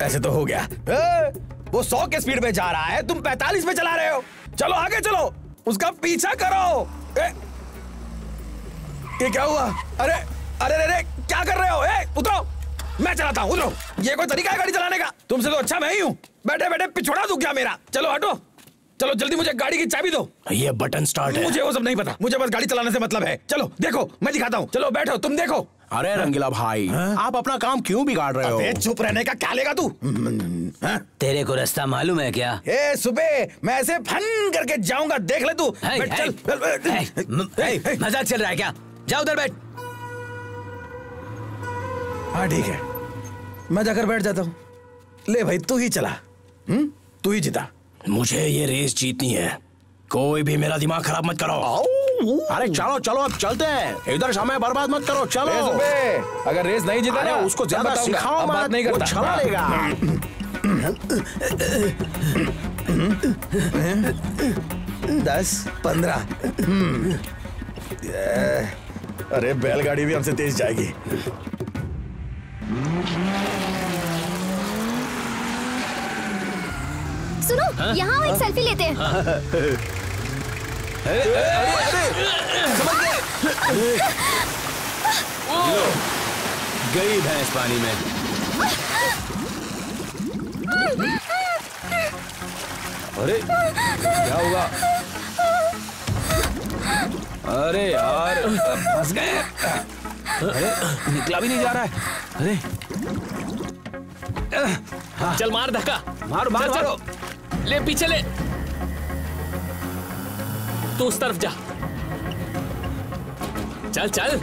ऐसे तो हो गया। ए, वो सौ के स्पीड में जा रहा है तुम पैतालीस में चला रहे हो। चलो आगे चलो। उसका पीछा करो। ए, ये क्या हुआ? अरे अरे अरे क्या कर रहे हो? ए, उतरो। मैं चलाता हूँ उतरो। ये कोई तरीका है गाड़ी चलाने का? तुमसे तो अच्छा मैं ही हूँ। बैठे बैठे पिछोड़ा दू क्या मेरा? चलो हटो। चलो जल्दी मुझे गाड़ी की चाबी दो। ये बटन स्टार्ट है। मुझे वो सब नहीं पता। मुझे बस गाड़ी चलाने से मतलब है। चलो देखो मैं दिखाता हूँ। चलो बैठो तुम देखो। अरे रंगीला भाई हा? आप अपना काम क्यों बिगाड़ रहे हो? अबे चुप रहने का क्या लेगा तू? हाँ? तेरे को रास्ता मालूम है क्या? ए सुबह मैं ऐसे फन करके जाऊँगा देख ले तू। मज़ाक चल रहा है क्या? जाओ उधर बैठ। हाँ ठीक है। मैं जाकर बैठ जाता हूँ। ले भाई तू ही चला। हम्म? तू ही जीता। मुझे ये रेस जीतनी है। कोई भी मेरा दिमाग खराब मत करो। अरे चलो चलो अब चलते हैं। इधर समय बर्बाद मत करो चलो। रेस अगर रेस नहीं जीता ना, उसको ज़्यादा सिखाओ अब बात नहीं करता। चला। लेगा। दस पंद्रह। अरे बैलगाड़ी भी हमसे तेज जाएगी। सुनो हाँ? यहाँ एक सेल्फी लेते हैं। लो गई भैंस पानी में। अरे क्या हुआ? अरे यार फंस गए। अरे निकला भी नहीं जा रहा है। अरे चल मार धक्का। मारो मारो चल, मारो। ले पीछे ले। तू उस तरफ़ जा। चल चल।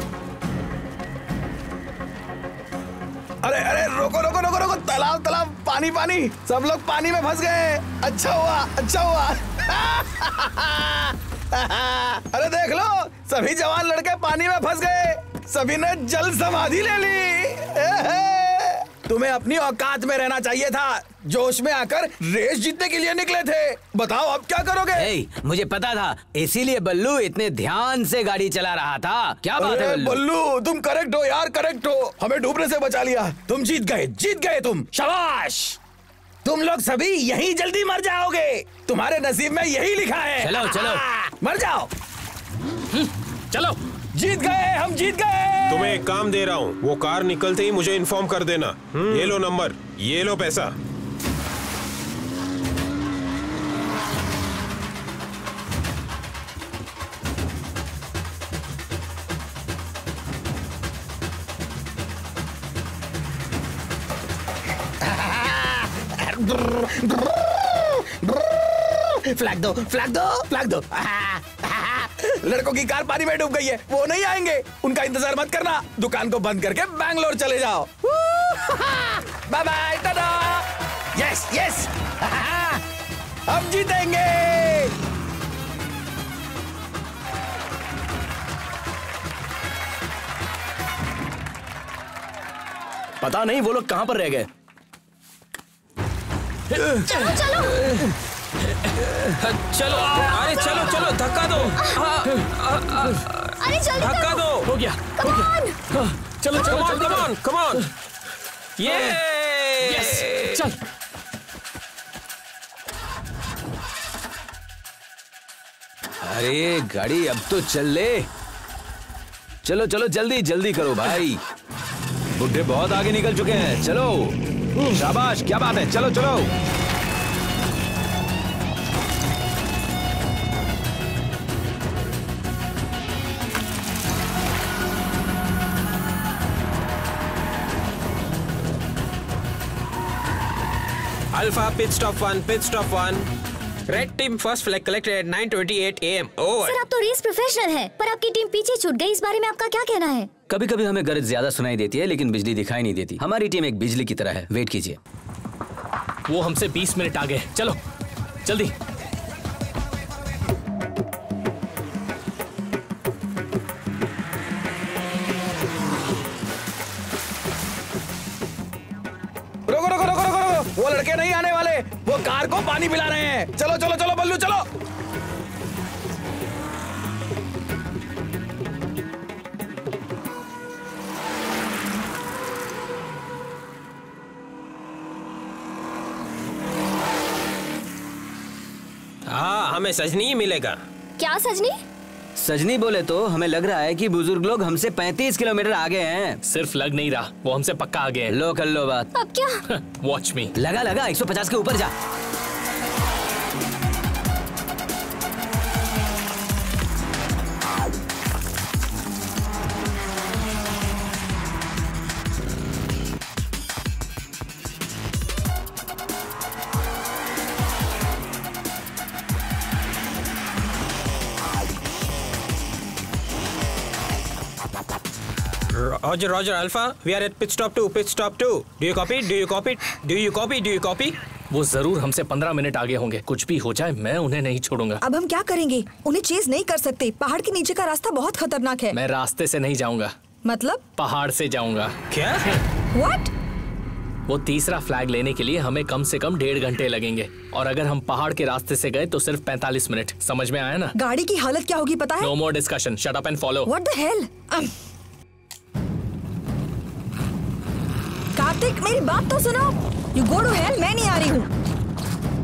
अरे अरे रोको रोको रोको रोको। तालाब तालाब पानी पानी। सब लोग पानी में फंस गए। अच्छा हुआ अच्छा हुआ। अरे देख लो। सभी जवान लड़के पानी में फंस गए। सभी ने जल समाधि ले ली। तुम्हें अपनी औकात में रहना चाहिए था। जोश में आकर रेस जीतने के लिए निकले थे। बताओ अब क्या करोगे? ए, मुझे पता था इसीलिए बल्लू इतने ध्यान से गाड़ी चला रहा था। क्या बात है बल्लू? बल्लू तुम करेक्ट हो यार करेक्ट हो। हमें डूबने से बचा लिया। तुम जीत गए जीत गए तुम। शाबाश! तुम लोग सभी यही जल्दी मर जाओगे। तुम्हारे नसीब में यही लिखा है। चलो, चलो। मर जाओ। चलो। जीत गए हम जीत गए तुम्हें एक काम दे रहा हूँ। वो कार निकलते ही मुझे इन्फॉर्म कर देना। ये लो नंबर ये लो पैसा। फ्लैग दो फ्लैग दो फ्लैग दो लड़कों की कार पानी में डूब गई है वो नहीं आएँगे। उनका इंतज़ार मत करना दुकान को बंद करके बैंगलोर चले जाओ। Bye bye tata yes yes हम जीतेंगे। पता नहीं वो लोग कहाँ पर रह गए। चलो चलो। चलो अरे चलो चलो धक्का दो। हाँ, हाँ, हाँ, अरे जल्दी धक्का दो। हो गया Come on! चलो चलो कम ऑन जल्दी कम ऑन ये यस चल। अरे गाड़ी अब तो चल ले। चलो चलो जल्दी जल्दी करो भाई। बुढ़े बहुत आगे निकल चुके हैं। चलो। शाबाश क्या बात है? चलो चलो। Alpha pit stop one, pit stop one. Red team first flag collected at 9:28 a.m. Over. Sir आप तो रेस प्रोफेशनल हैं, पर आपकी टीम पीछे छूट गई इस बारे में आपका क्या कहना है कभी कभी हमें गरज ज़्यादा सुनाई देती है लेकिन बिजली दिखाई नहीं देती हमारी टीम एक बिजली की तरह है वेट कीजिए वो हमसे 20 मिनट आगे है। चलो जल्दी कार को पानी पिला रहे हैं। चलो चलो चलो बल्लू चलो। हाँ हमें सजनी ही मिलेगा। क्या सजनी? सजनी बोले तो हमें लग रहा है कि बुज़ुर्ग लोग हमसे 35 किलोमीटर आगे हैं। सिर्फ़ लग नहीं रहा वो हमसे पक्का आगे है। लो कर लो बात। अब क्या? वॉच मी लगा लगा 150 के ऊपर जा। Roger, Roger, Alpha. We are at pit stop two, pit stop two. Do you copy? Do you copy? Do you copy? Do you copy? वो ज़रूर हमसे पंद्रह मिनट आगे होंगे। कुछ भी हो जाए मैं उन्हें नहीं छोड़ूँगा। अब हम क्या करेंगे? उन्हें चेज नहीं कर सकते। पहाड़ के नीचे का रास्ता बहुत खतरनाक है। मैं रास्ते से नहीं जाऊँगा। मतलब? पहाड़ से जाऊँगा। क्या? व्हाट वो तीसरा फ्लैग लेने के लिए हमें कम से कम डेढ़ घंटे लगेंगे। और अगर हम पहाड़ के रास्ते से गए तो सिर्फ़ 45 मिनट। समझ में आया ना? गाड़ी की हालत क्या होगी पता है? No more discussion shut up and follow what the hell Kartik मेरी बात तो सुनो। यू गो टू हेल मैं नहीं आ रही हूँ।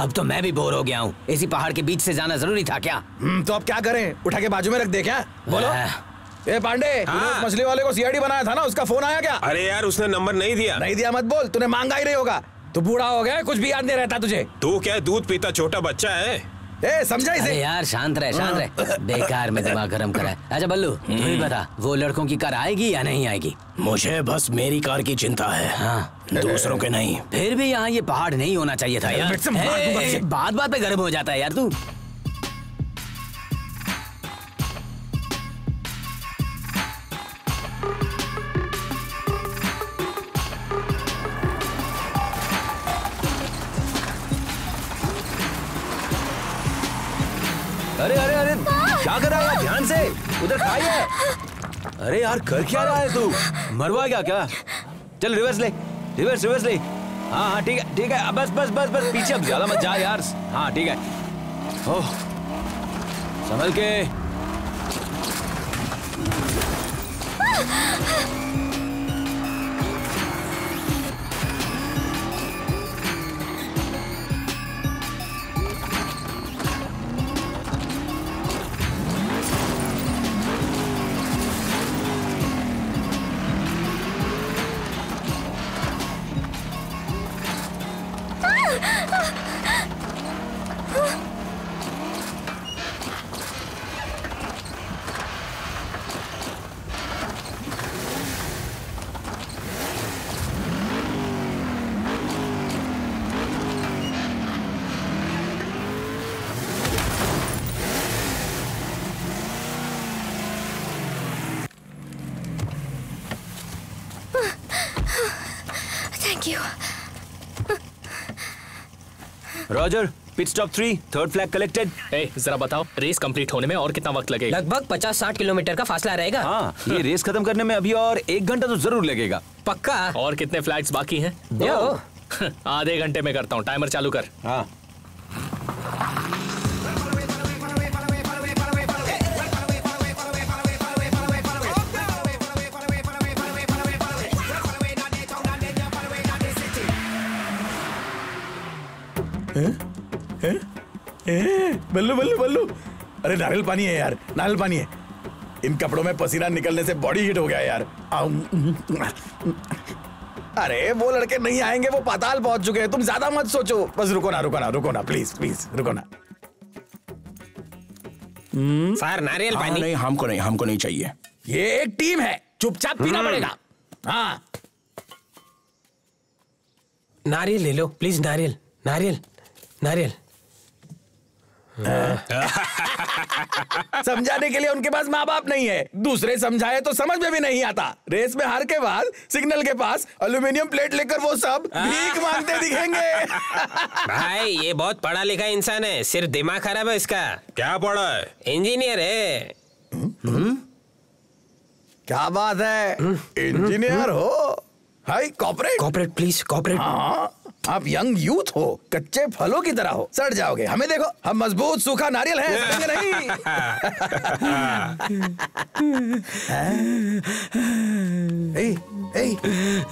अब तो मैं भी बोर हो गया हूँ। इसी पहाड़ के बीच से जाना ज़रूरी था क्या? हम्म, तो अब क्या करें? उठा के बाजू में रख दे क्या बोलो। ए पांडे हाँ। मछली वाले को सीआईडी बनाया था ना उसका फ़ोन आया क्या? अरे यार उसने नंबर नहीं दिया। नहीं दिया मत बोल तूने मांगा ही नहीं होगा। तू बूढ़ा हो गया कुछ भी याद नहीं रहता तुझे। तू क्या दूध पीता छोटा बच्चा है? ए समझा इसे? यार शांत रहे शांत रहे। बेकार में दिमाग गर्म करा है। अच्छा बल्लू तू ही बता वो लड़कों की कार आएगी या नहीं आएगी? मुझे बस मेरी कार की चिंता है। हाँ। दूसरों के नहीं। फिर भी यहाँ ये पहाड़ नहीं होना चाहिए था यार। बात बात पे गर्म हो जाता है यार तू। ध्यान खाई है अरे यार, कर क्या रहा है तू? मरवा गया क्या? चल रिवर्स ले। रिवर्स रिवर्स ले। हाँ हाँ ठीक है ठीक है। बस बस बस बस, पीछे अब ज़्यादा मत जा यार। हाँ ठीक है। ओह, संभल के। Pit stop three third flag collected ए, जरा बताओ रेस कंप्लीट होने में और कितना वक्त लगेगा? लगभग पचास साठ किलोमीटर का फासला रहेगा। हाँ ये रेस खत्म करने में अभी और एक घंटा तो ज़रूर लगेगा। पक्का? और कितने फ्लैग्स बाकी हैं? आधे घंटे में करता हूँ टाइमर चालू कर। हाँ। बल्लू बल्लू बल्लू। अरे नारियल पानी है यार नारियल पानी है। इन कपड़ों में पसीना निकलने से बॉडी हीट हो गया यार। अरे वो लड़के नहीं आएँगे वो पाताल पहुँच चुके हैं। तुम ज़्यादा मत सोचो। बस रुको ना रुको ना रुको ना प्लीज़ प्लीज़ रुको ना। सर नारियल हाँ, पानी। नहीं हमको नहीं हमको नहीं चाहिए। ये एक टीम है चुपचाप पीना पड़ेगा। हाँ। नारियल ले लो प्लीज़ नारियल नारियल नारियल। समझाने के लिए उनके पास माँ बाप नहीं है। दूसरे समझाए तो समझ में भी नहीं आता। रेस में हार के बाद सिग्नल के पास एल्यूमिनियम प्लेट लेकर वो सब भीख मांगते दिखेंगे। भाई ये बहुत पढ़ा लिखा इंसान है। सिर्फ़ दिमाग खराब है इसका। क्या पढ़ा है? इंजीनियर है। क्या बात है? इंजीनियर हो? Hi cooperate cooperate please cooperate हाँ। आप यंग यूथ हो कच्चे फलों की तरह हो सड़ जाओगे। हमें देखो हम मज़बूत सूखा नारियल हैं नहीं। ए, ए,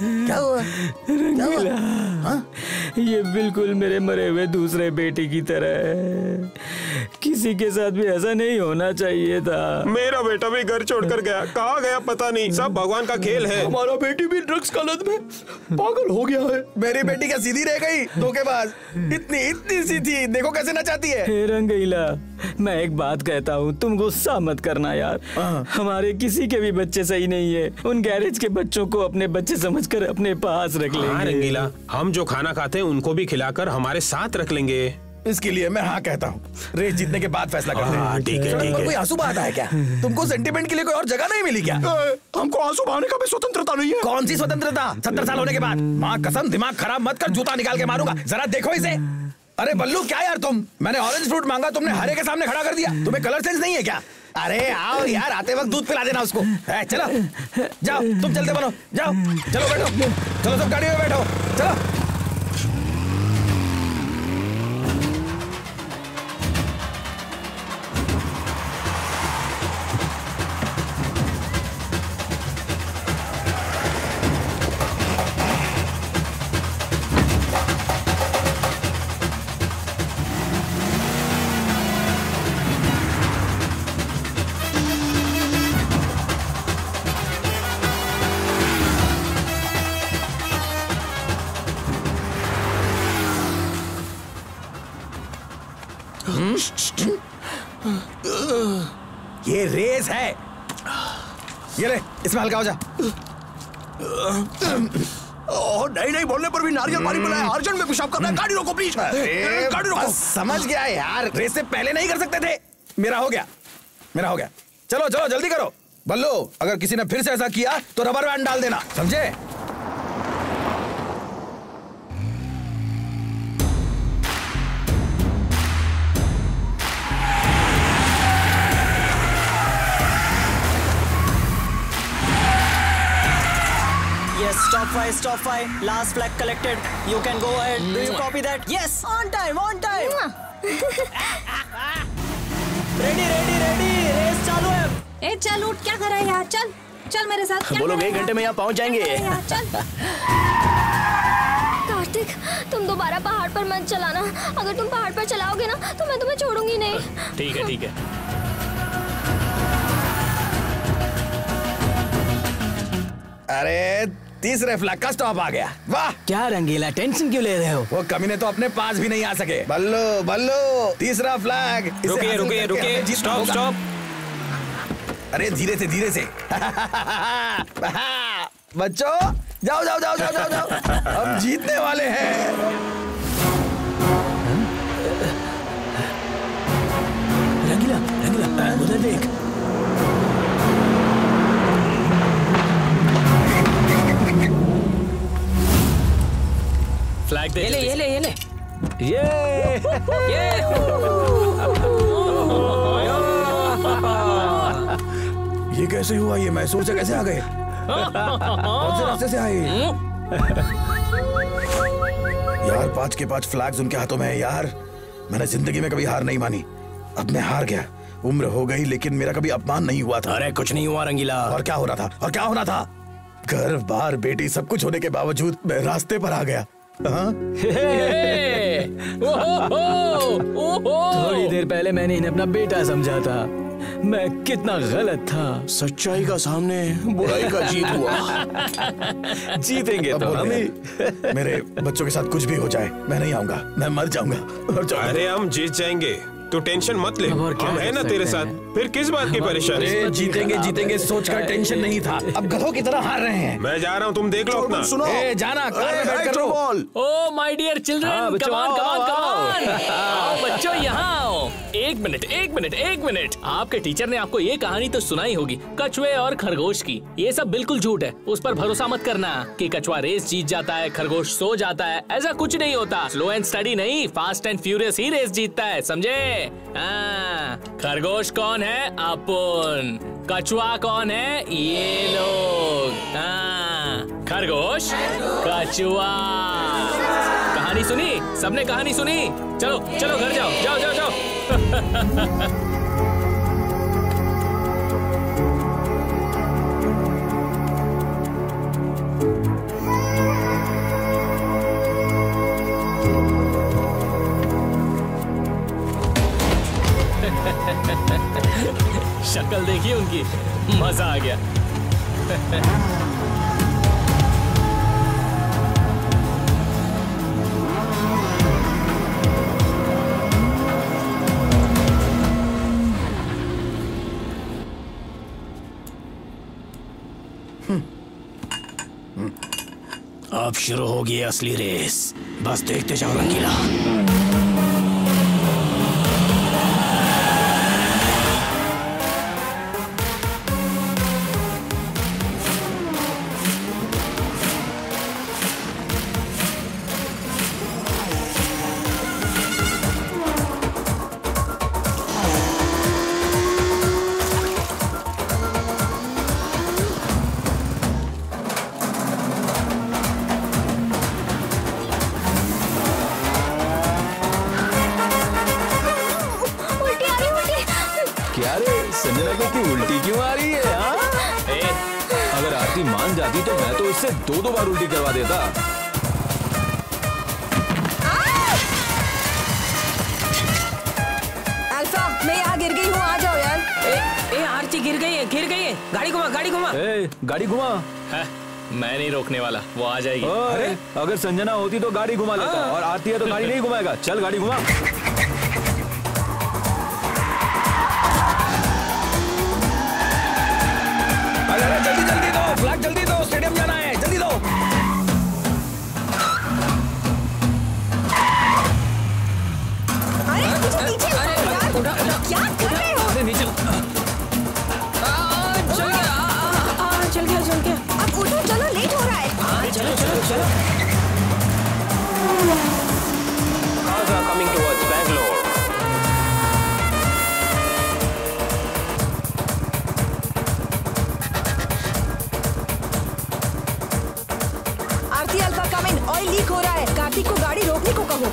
क्या हुआ? क्या हुआ? हाँ? ये बिल्कुल मेरे मरे हुए दूसरे बेटे की तरह है। किसी के साथ भी ऐसा नहीं होना चाहिए था। मेरा बेटा भी घर छोड़कर गया। कहा गया पता नहीं। सब भगवान का खेल है। हमारा बेटी भी ड्रग्स का लत में पागल हो गया है। मेरी बेटी का सीधी रह गई धोखेबाज। इतनी इतनी सी थी। देखो कैसे नचाती है। हे रंगीला मैं एक बात कहता हूँ तुम गुस्सा मत करना यार। हमारे किसी के भी बच्चे सही नहीं है। उन गैरेज के बच्चों को अपने बच्चे समझकर अपने पास रख हाँ लेंगे। रंगीला हम जो खाना खाते हैं उनको भी खिलाकर हमारे साथ रख लेंगे। इसके लिए मैं हाँ कहता हूँ। रेस जीतने के बाद फैसला करते हाँ, ठीक है, ठीक है। कोई आँसू बहाता है क्या? तुमको सेंटिमेंट के लिए कोई और जगह नहीं मिली क्या? हमको आँसू बहाने का भी स्वतंत्रता नहीं है। कौन सी स्वतंत्रता? सत्तर साल होने के बाद। माँ कसम दिमाग खराब मत कर जूता निकाल के मारूँगा। जरा देखो इसे। अरे बल्लू क्या यार तुम? मैंने ऑरेंज फ्रूट मांगा तुमने हरे के सामने खड़ा कर दिया। तुम्हें कलर सेंस नहीं है क्या? अरे आओ यार आते वक्त दूध पिला देना उसको। है, चलो। जाओ तुम चलते बनो। जाओ चलो बैठो। चलो सब गाड़ी में बैठो। चलो। ये रेस है। ये ले इसमें हल्का हो जा। ओह नहीं नहीं बोलने पर भी नारियल पानी पिलाया अर्जेंट में पेशाब करना है। गाड़ी रोको प्लीज़ गाड़ी रोको। समझ गया यार। रेस से पहले नहीं कर सकते थे। मेरा हो गया। मेरा हो गया। चलो चलो जल्दी करो। बल्लो अगर किसी ने फिर से ऐसा किया तो रबर बैंड डाल देना। समझे? Five, stop five. Last flag collected. You can go ahead. Do you copy that? Yes, on time, on time. ready, ready, ready. Race चालू है. ए चल उठ क्या कर रहा है यार चल चल मेरे साथ क्या रहा एक घंटे में यहाँ पहुँच जाएँगे चल कार्तिक तुम दोबारा पहाड़ पर मत चलाना अगर तुम पहाड़ पर चलाओगे ना तो मैं तुम्हें छोड़ूँगी नहीं ठीक है ठीक है अरे तीसरे फ्लैग का स्टॉप आ गया। वाह! क्या रंगीला टेंशन क्यों ले रहे हो? वो कमीने तो अपने पास भी नहीं आ सके। बल्लो बल्लो! तीसरा फ्लैग। रुके रुके रुके स्टॉप stop। अरे धीरे से धीरे से। बच्चों जाओ जाओ जाओ जाओ जाओ जाओ। हम जीतने वाले हैं। फ्लैग दे ये ले ये ले ये ले। ये। ये। ये कैसे हुआ? ये मैसूर से कैसे आ गए? कौन से रास्ते से आए? यार पाँच के पाँच फ्लैग्स उनके हाथों में है यार। मैंने ज़िंदगी में कभी हार नहीं मानी। अब मैं हार गया। उम्र हो गई लेकिन मेरा कभी अपमान नहीं हुआ था। अरे कुछ नहीं हुआ रंगीला। और क्या हो रहा था? और क्या होना था? घर बार बेटी सब कुछ होने के बावजूद मैं रास्ते पर आ गया? थोड़ी देर पहले मैंने इन्हें अपना बेटा समझा था। मैं कितना गलत था। सच्चाई का सामने बुराई का जीत हुआ। जीतेंगे तो हम। ही मेरे बच्चों के साथ कुछ भी हो जाए मैं नहीं आऊँगा मैं मर जाऊँगा। मर जाऊँगा। अरे हम जीत जाएँगे। तू टेंशन मत ले। हम है ना तेरे साथ। फिर किस बात की परेशानी? जीतेंगे जीतेंगे सोच का टेंशन नहीं था। अब गधों की तरह हार रहे हैं। मैं जा रहा हूँ तुम देख लो अपना। सुनो। ए, जाना कार में बैठ कर ओ माय डियर चिल्ड्रन हाँ, कमान कमान कमान। आओ बच्चों यहाँ आओ। एक मिनट एक मिनट एक मिनट। आपके टीचर ने आपको ये कहानी तो सुनाई होगी कछुए और खरगोश की। ये सब बिल्कुल झूठ है उस पर भरोसा मत करना कि कछुआ रेस जीत जाता है खरगोश सो जाता है ऐसा कुछ नहीं होता। स्लो एंड स्टडी नहीं फास्ट एंड फ्यूरियस ही रेस जीतता है समझे? हाँ, खरगोश कौन है? अपन। कछुआ कौन है? ये लोग। हाँ, खरगोश कछुआ। कहानी सुनी? सबने कहानी सुनी? चलो चलो घर जाओ जाओ जाओ जाओ। शक्ल देखी उनकी? मज़ा आ गया। अब शुरू होगी असली रेस। बस देखते जाओ रंगीला। अगर संजना होती तो गाड़ी घुमा लेता और आती है तो गाड़ी नहीं घुमाएगा। चल गाड़ी घुमा। अरे अरे जल्दी जल्दी दो फ्लैग जल्दी दो स्टेडियम जाना है जल्दी दो। अरे नीचे उतरो क्या कर रहे हो? अरे नीचे। चल गया चल गया। अब उठो चलो लेट हो रहा है। हाँ चलो चलो चलो। Cars are coming towards Bangalore. Aarti alpha oil leak हो रहा है। कार्तिक को गाड़ी रोकने को कहो।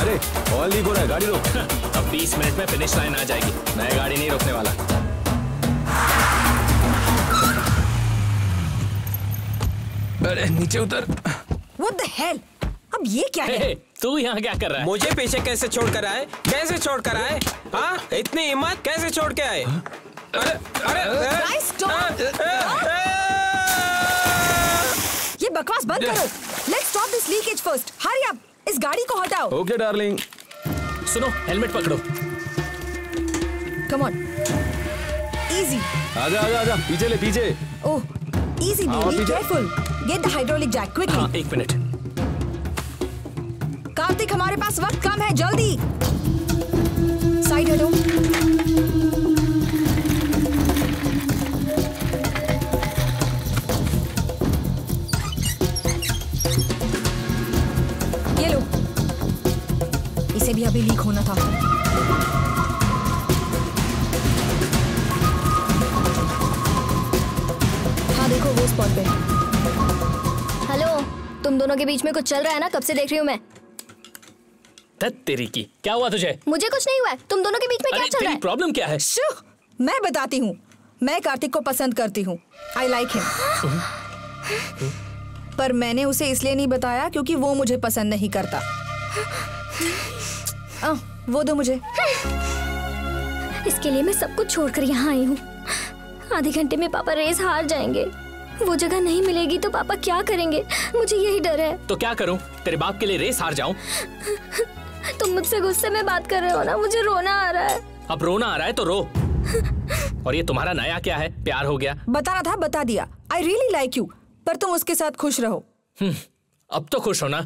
अरे ऑयल लीक हो रहा है गाड़ी रोक। अब 20 मिनट में फिनिश लाइन आ जाएगी। मैं गाड़ी नहीं रोकने वाला। अरे नीचे उतर। व्हाट द हेल अब ये क्या है? तू यहाँ क्या कर रहा है? मुझे पीछे कैसे छोड़ कर आए? कैसे छोड़ कर आए? हाँ? इतनी हिम्मत कैसे छोड़ के आए? अरे अरे ये बकवास बंद करो। Let's stop this leakage first hurry up इस गाड़ी को हटाओ। ओके डार्लिंग सुनो हेलमेट पकड़ो। कम ऑन इजी आजा आजा आजा। पीछे ले पीछे। ओह easy baby. Careful get the hydraulic jack हाँ क्विकली एक मिनट। कार्तिक, हमारे पास वक्त कम है, जल्दी। साइड हटो ये लो। इसे भी अभी लीक होना था। हाँ देखो, वो स्पॉट पे। हेलो तुम दोनों के बीच में कुछ चल रहा है ना? कब से देख रही हूँ मैं। तेरी की। क्या हुआ तुझे? मुझे कुछ नहीं हुआ तुम दोनों के बीच में क्या चल रहा है? प्रॉब्लम क्या है? मैं बताती हूँ। मैं कार्तिक को पसंद करती हूँ। आई लाइक हिम पर मैंने उसे इसलिए नहीं बताया क्योंकि वो मुझे पसंद नहीं करता। आ, वो दो मुझे। इसके लिए मैं सब कुछ छोड़कर यहाँ आई हूँ। आधे घंटे में पापा रेस हार जाएँगे। वो जगह नहीं मिलेगी तो पापा क्या करेंगे? मुझे यही डर है। तो क्या करूँ? तेरे बाप के लिए रेस हार जाऊँ? तुम मुझसे गुस्से में बात कर रहे हो ना मुझे रोना आ रहा है। अब रोना आ रहा है तो रो। और ये तुम्हारा नया क्या है? प्यार हो गया। बताना था बता दिया। आई रियली लाइक यू पर तुम उसके साथ खुश रहो। हम्म, अब तो खुश हो ना।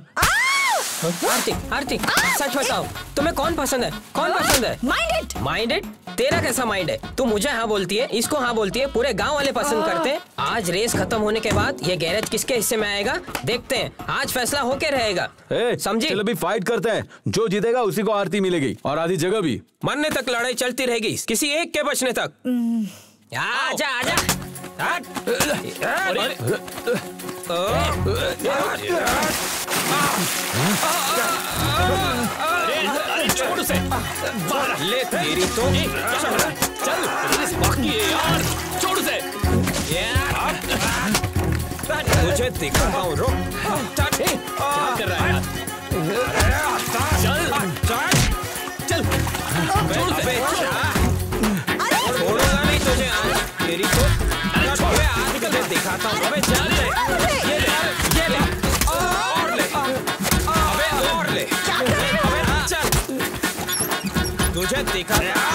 आरती आरती सच बताओ तुम्हें कौन पसंद है? कौन पसंद है? माइंड माइंडेड तेरा कैसा माइंड है? तू मुझे हाँ बोलती है इसको हाँ बोलती है पूरे गाँव वाले पसंद करते हैं। आज रेस खत्म होने के बाद ये गैरेज किसके हिस्से में आएगा? देखते हैं। आज फैसला होके रहेगा। समझी? चलो अभी फाइट करते हैं। जो जीतेगा उसी को आरती मिलेगी। और आधी जगह भी। मरने तक लड़ाई चलती रहेगी। किसी एक के बचने तक। आजा आजा। अरे। छोड़ उसे। ले तेरी तो। चल चल रेस बाकी है यार। छोड़ उसे। मुझे दिखाता हूँ रुक कर रहा है यार? चल चल। छोड़ उसे तेरी को अबे आज तुझे दिखाता हूँ। अबे चल ले। ये ले ये ले। और ले। अबे और ले। अबे चल। तुझे दिखाता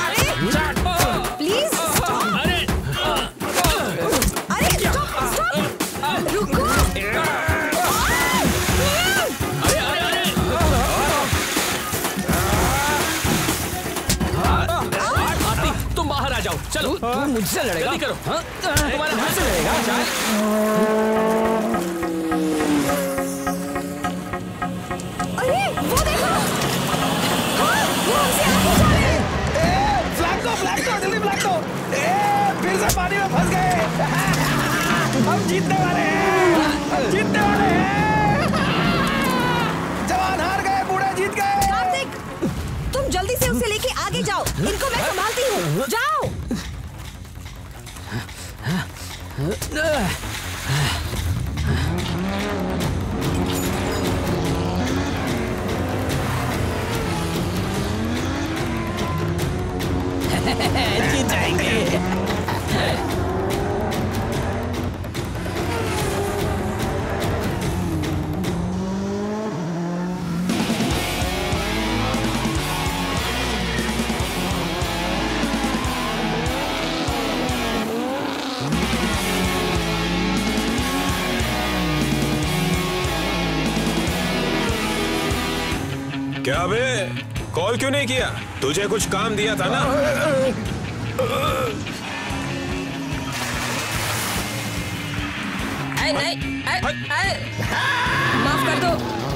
मुझसे लड़ेगा? करो। हाँ? तुम्हारा हाथ से लड़ेगा अरे वो देखो। हाँ, वो हमसे आगे जा रहे हैं। फ्लैग दो फ्लैग दो जल्दी फ्लैग दो। ए, फिर से पानी में फंस गए। हम जीतने वाले जाएँगे क्या बे? कॉल क्यों नहीं किया? तुझे कुछ काम दिया था ना? ऐ, आए, आए, आए, माफ़ कर दो।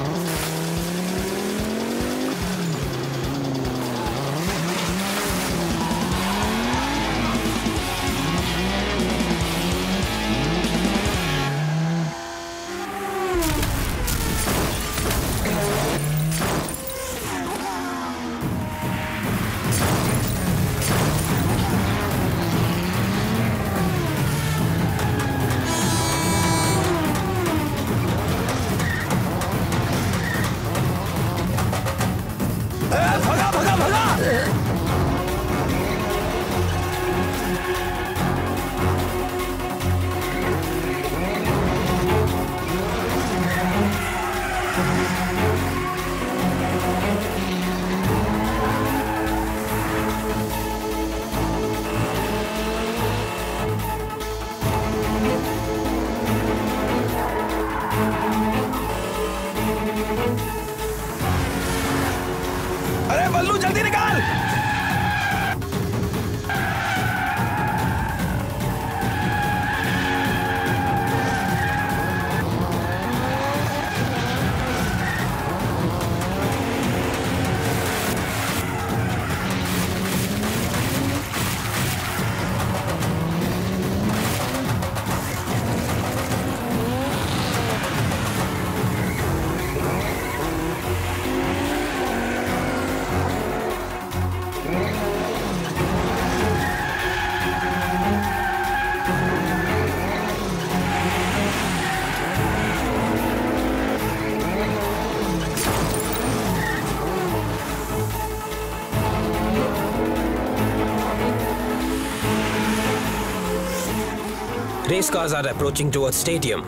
race cars are approaching towards stadium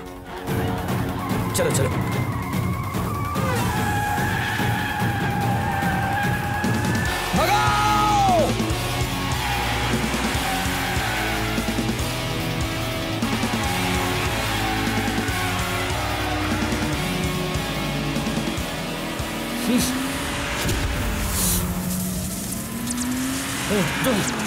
चलो चलो भगाओ बल्लू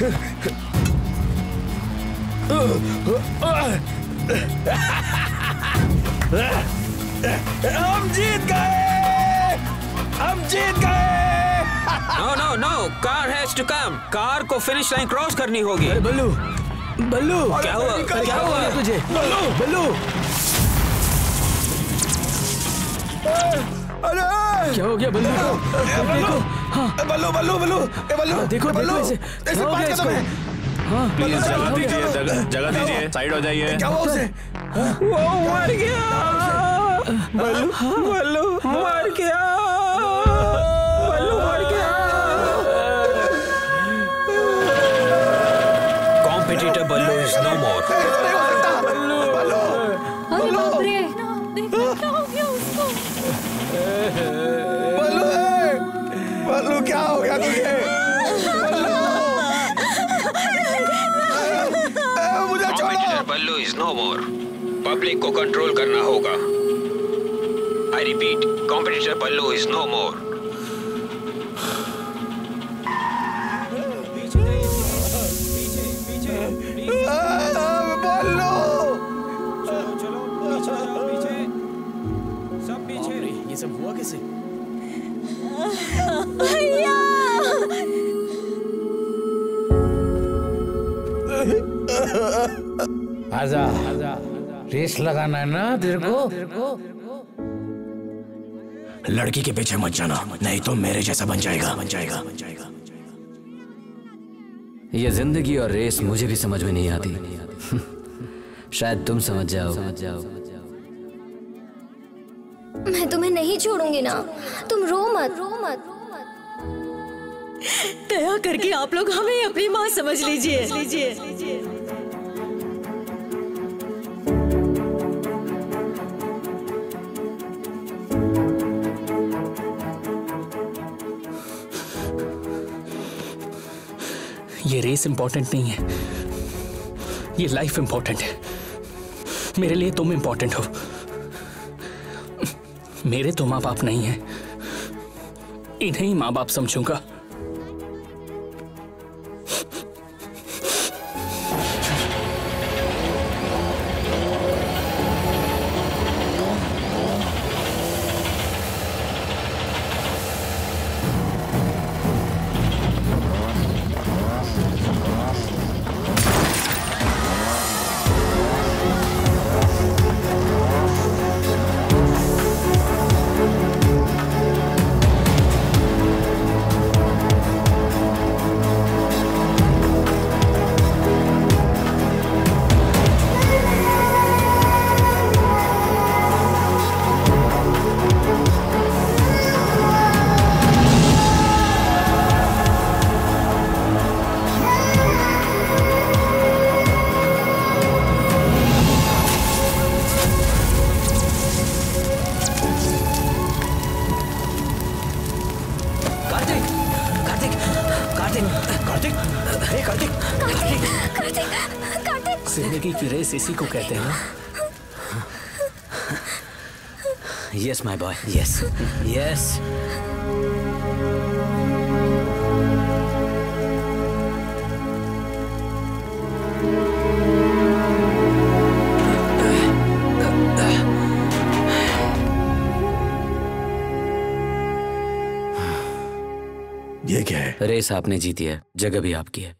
हम जीत गए! हम जीत गए! No no no car has to come car को फिनिश लाइन क्रॉस करनी होगी। बल्लू बल्लू। क्या हुआ? क्या हुआ? तुझे। बल्लू बल्लू। अरे क्या हो गया बल्लू? देखो। हाँ बल्लू बल्लू बल्लू ए बल्लू देखो बल्लू ऐसे हो हाँ प्लीज़ जगह दीजिए जगह जगह दीजिए साइड हो जाइए। क्या हुआ उसे? वो मर गया। बल्लू बल्लू पब्लिक को कंट्रोल करना होगा। I repeat competitor Pallu is no more लगाना है ना तेरे को? लड़की के पीछे मत जाना नहीं तो मेरे जैसा बन जाएगा। बन जाएगा बन जाएगा ये ज़िंदगी और रेस मुझे भी समझ में नहीं आती। शायद तुम समझ जाओ। समझ जाओ मैं तुम्हें नहीं छोड़ूँगी ना। तुम रो मत। रो मत दया करके आप लोग हमें अपनी माँ समझ लीजिए लीजिए। रेस इंपॉर्टेंट नहीं है। ये लाइफ इंपॉर्टेंट है। मेरे लिए तुम इंपॉर्टेंट हो। मेरे तो माँ बाप नहीं है। इन्हें ही माँ बाप समझूँगा। कहते हैं? ना yes my boy yes yes ये क्या है? रेस आपने जीती है जगह भी आपकी है।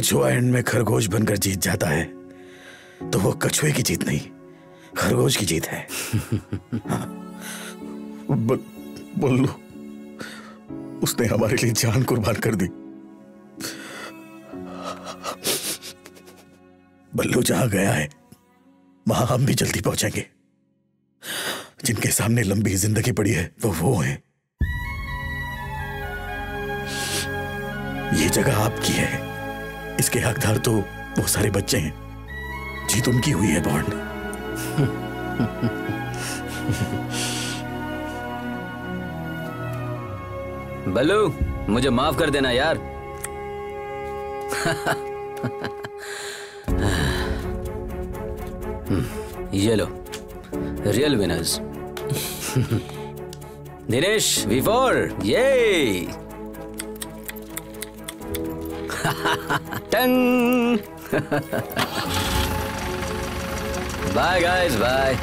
कछुआ एंड में खरगोश बनकर जीत जाता है तो वो कछुए की जीत नहीं, खरगोश की जीत है हाँ। ब- बल्लू, उसने हमारे लिए जान कुर्बान कर दी। बल्लू जहाँ गया है, वहाँ हम भी जल्दी पहुँचेंगे। जिनके सामने लंबी ज़िंदगी पड़ी है, वो वो है। ये जगह आपकी है। इसके हकदार तो वो सारे बच्चे हैं। जीत उनकी हुई है बॉन्ड। बल्लू मुझे माफ़ कर देना यार। हम्म, ये लो real winners Dinesh V four ये टंग बाय गाइस बाय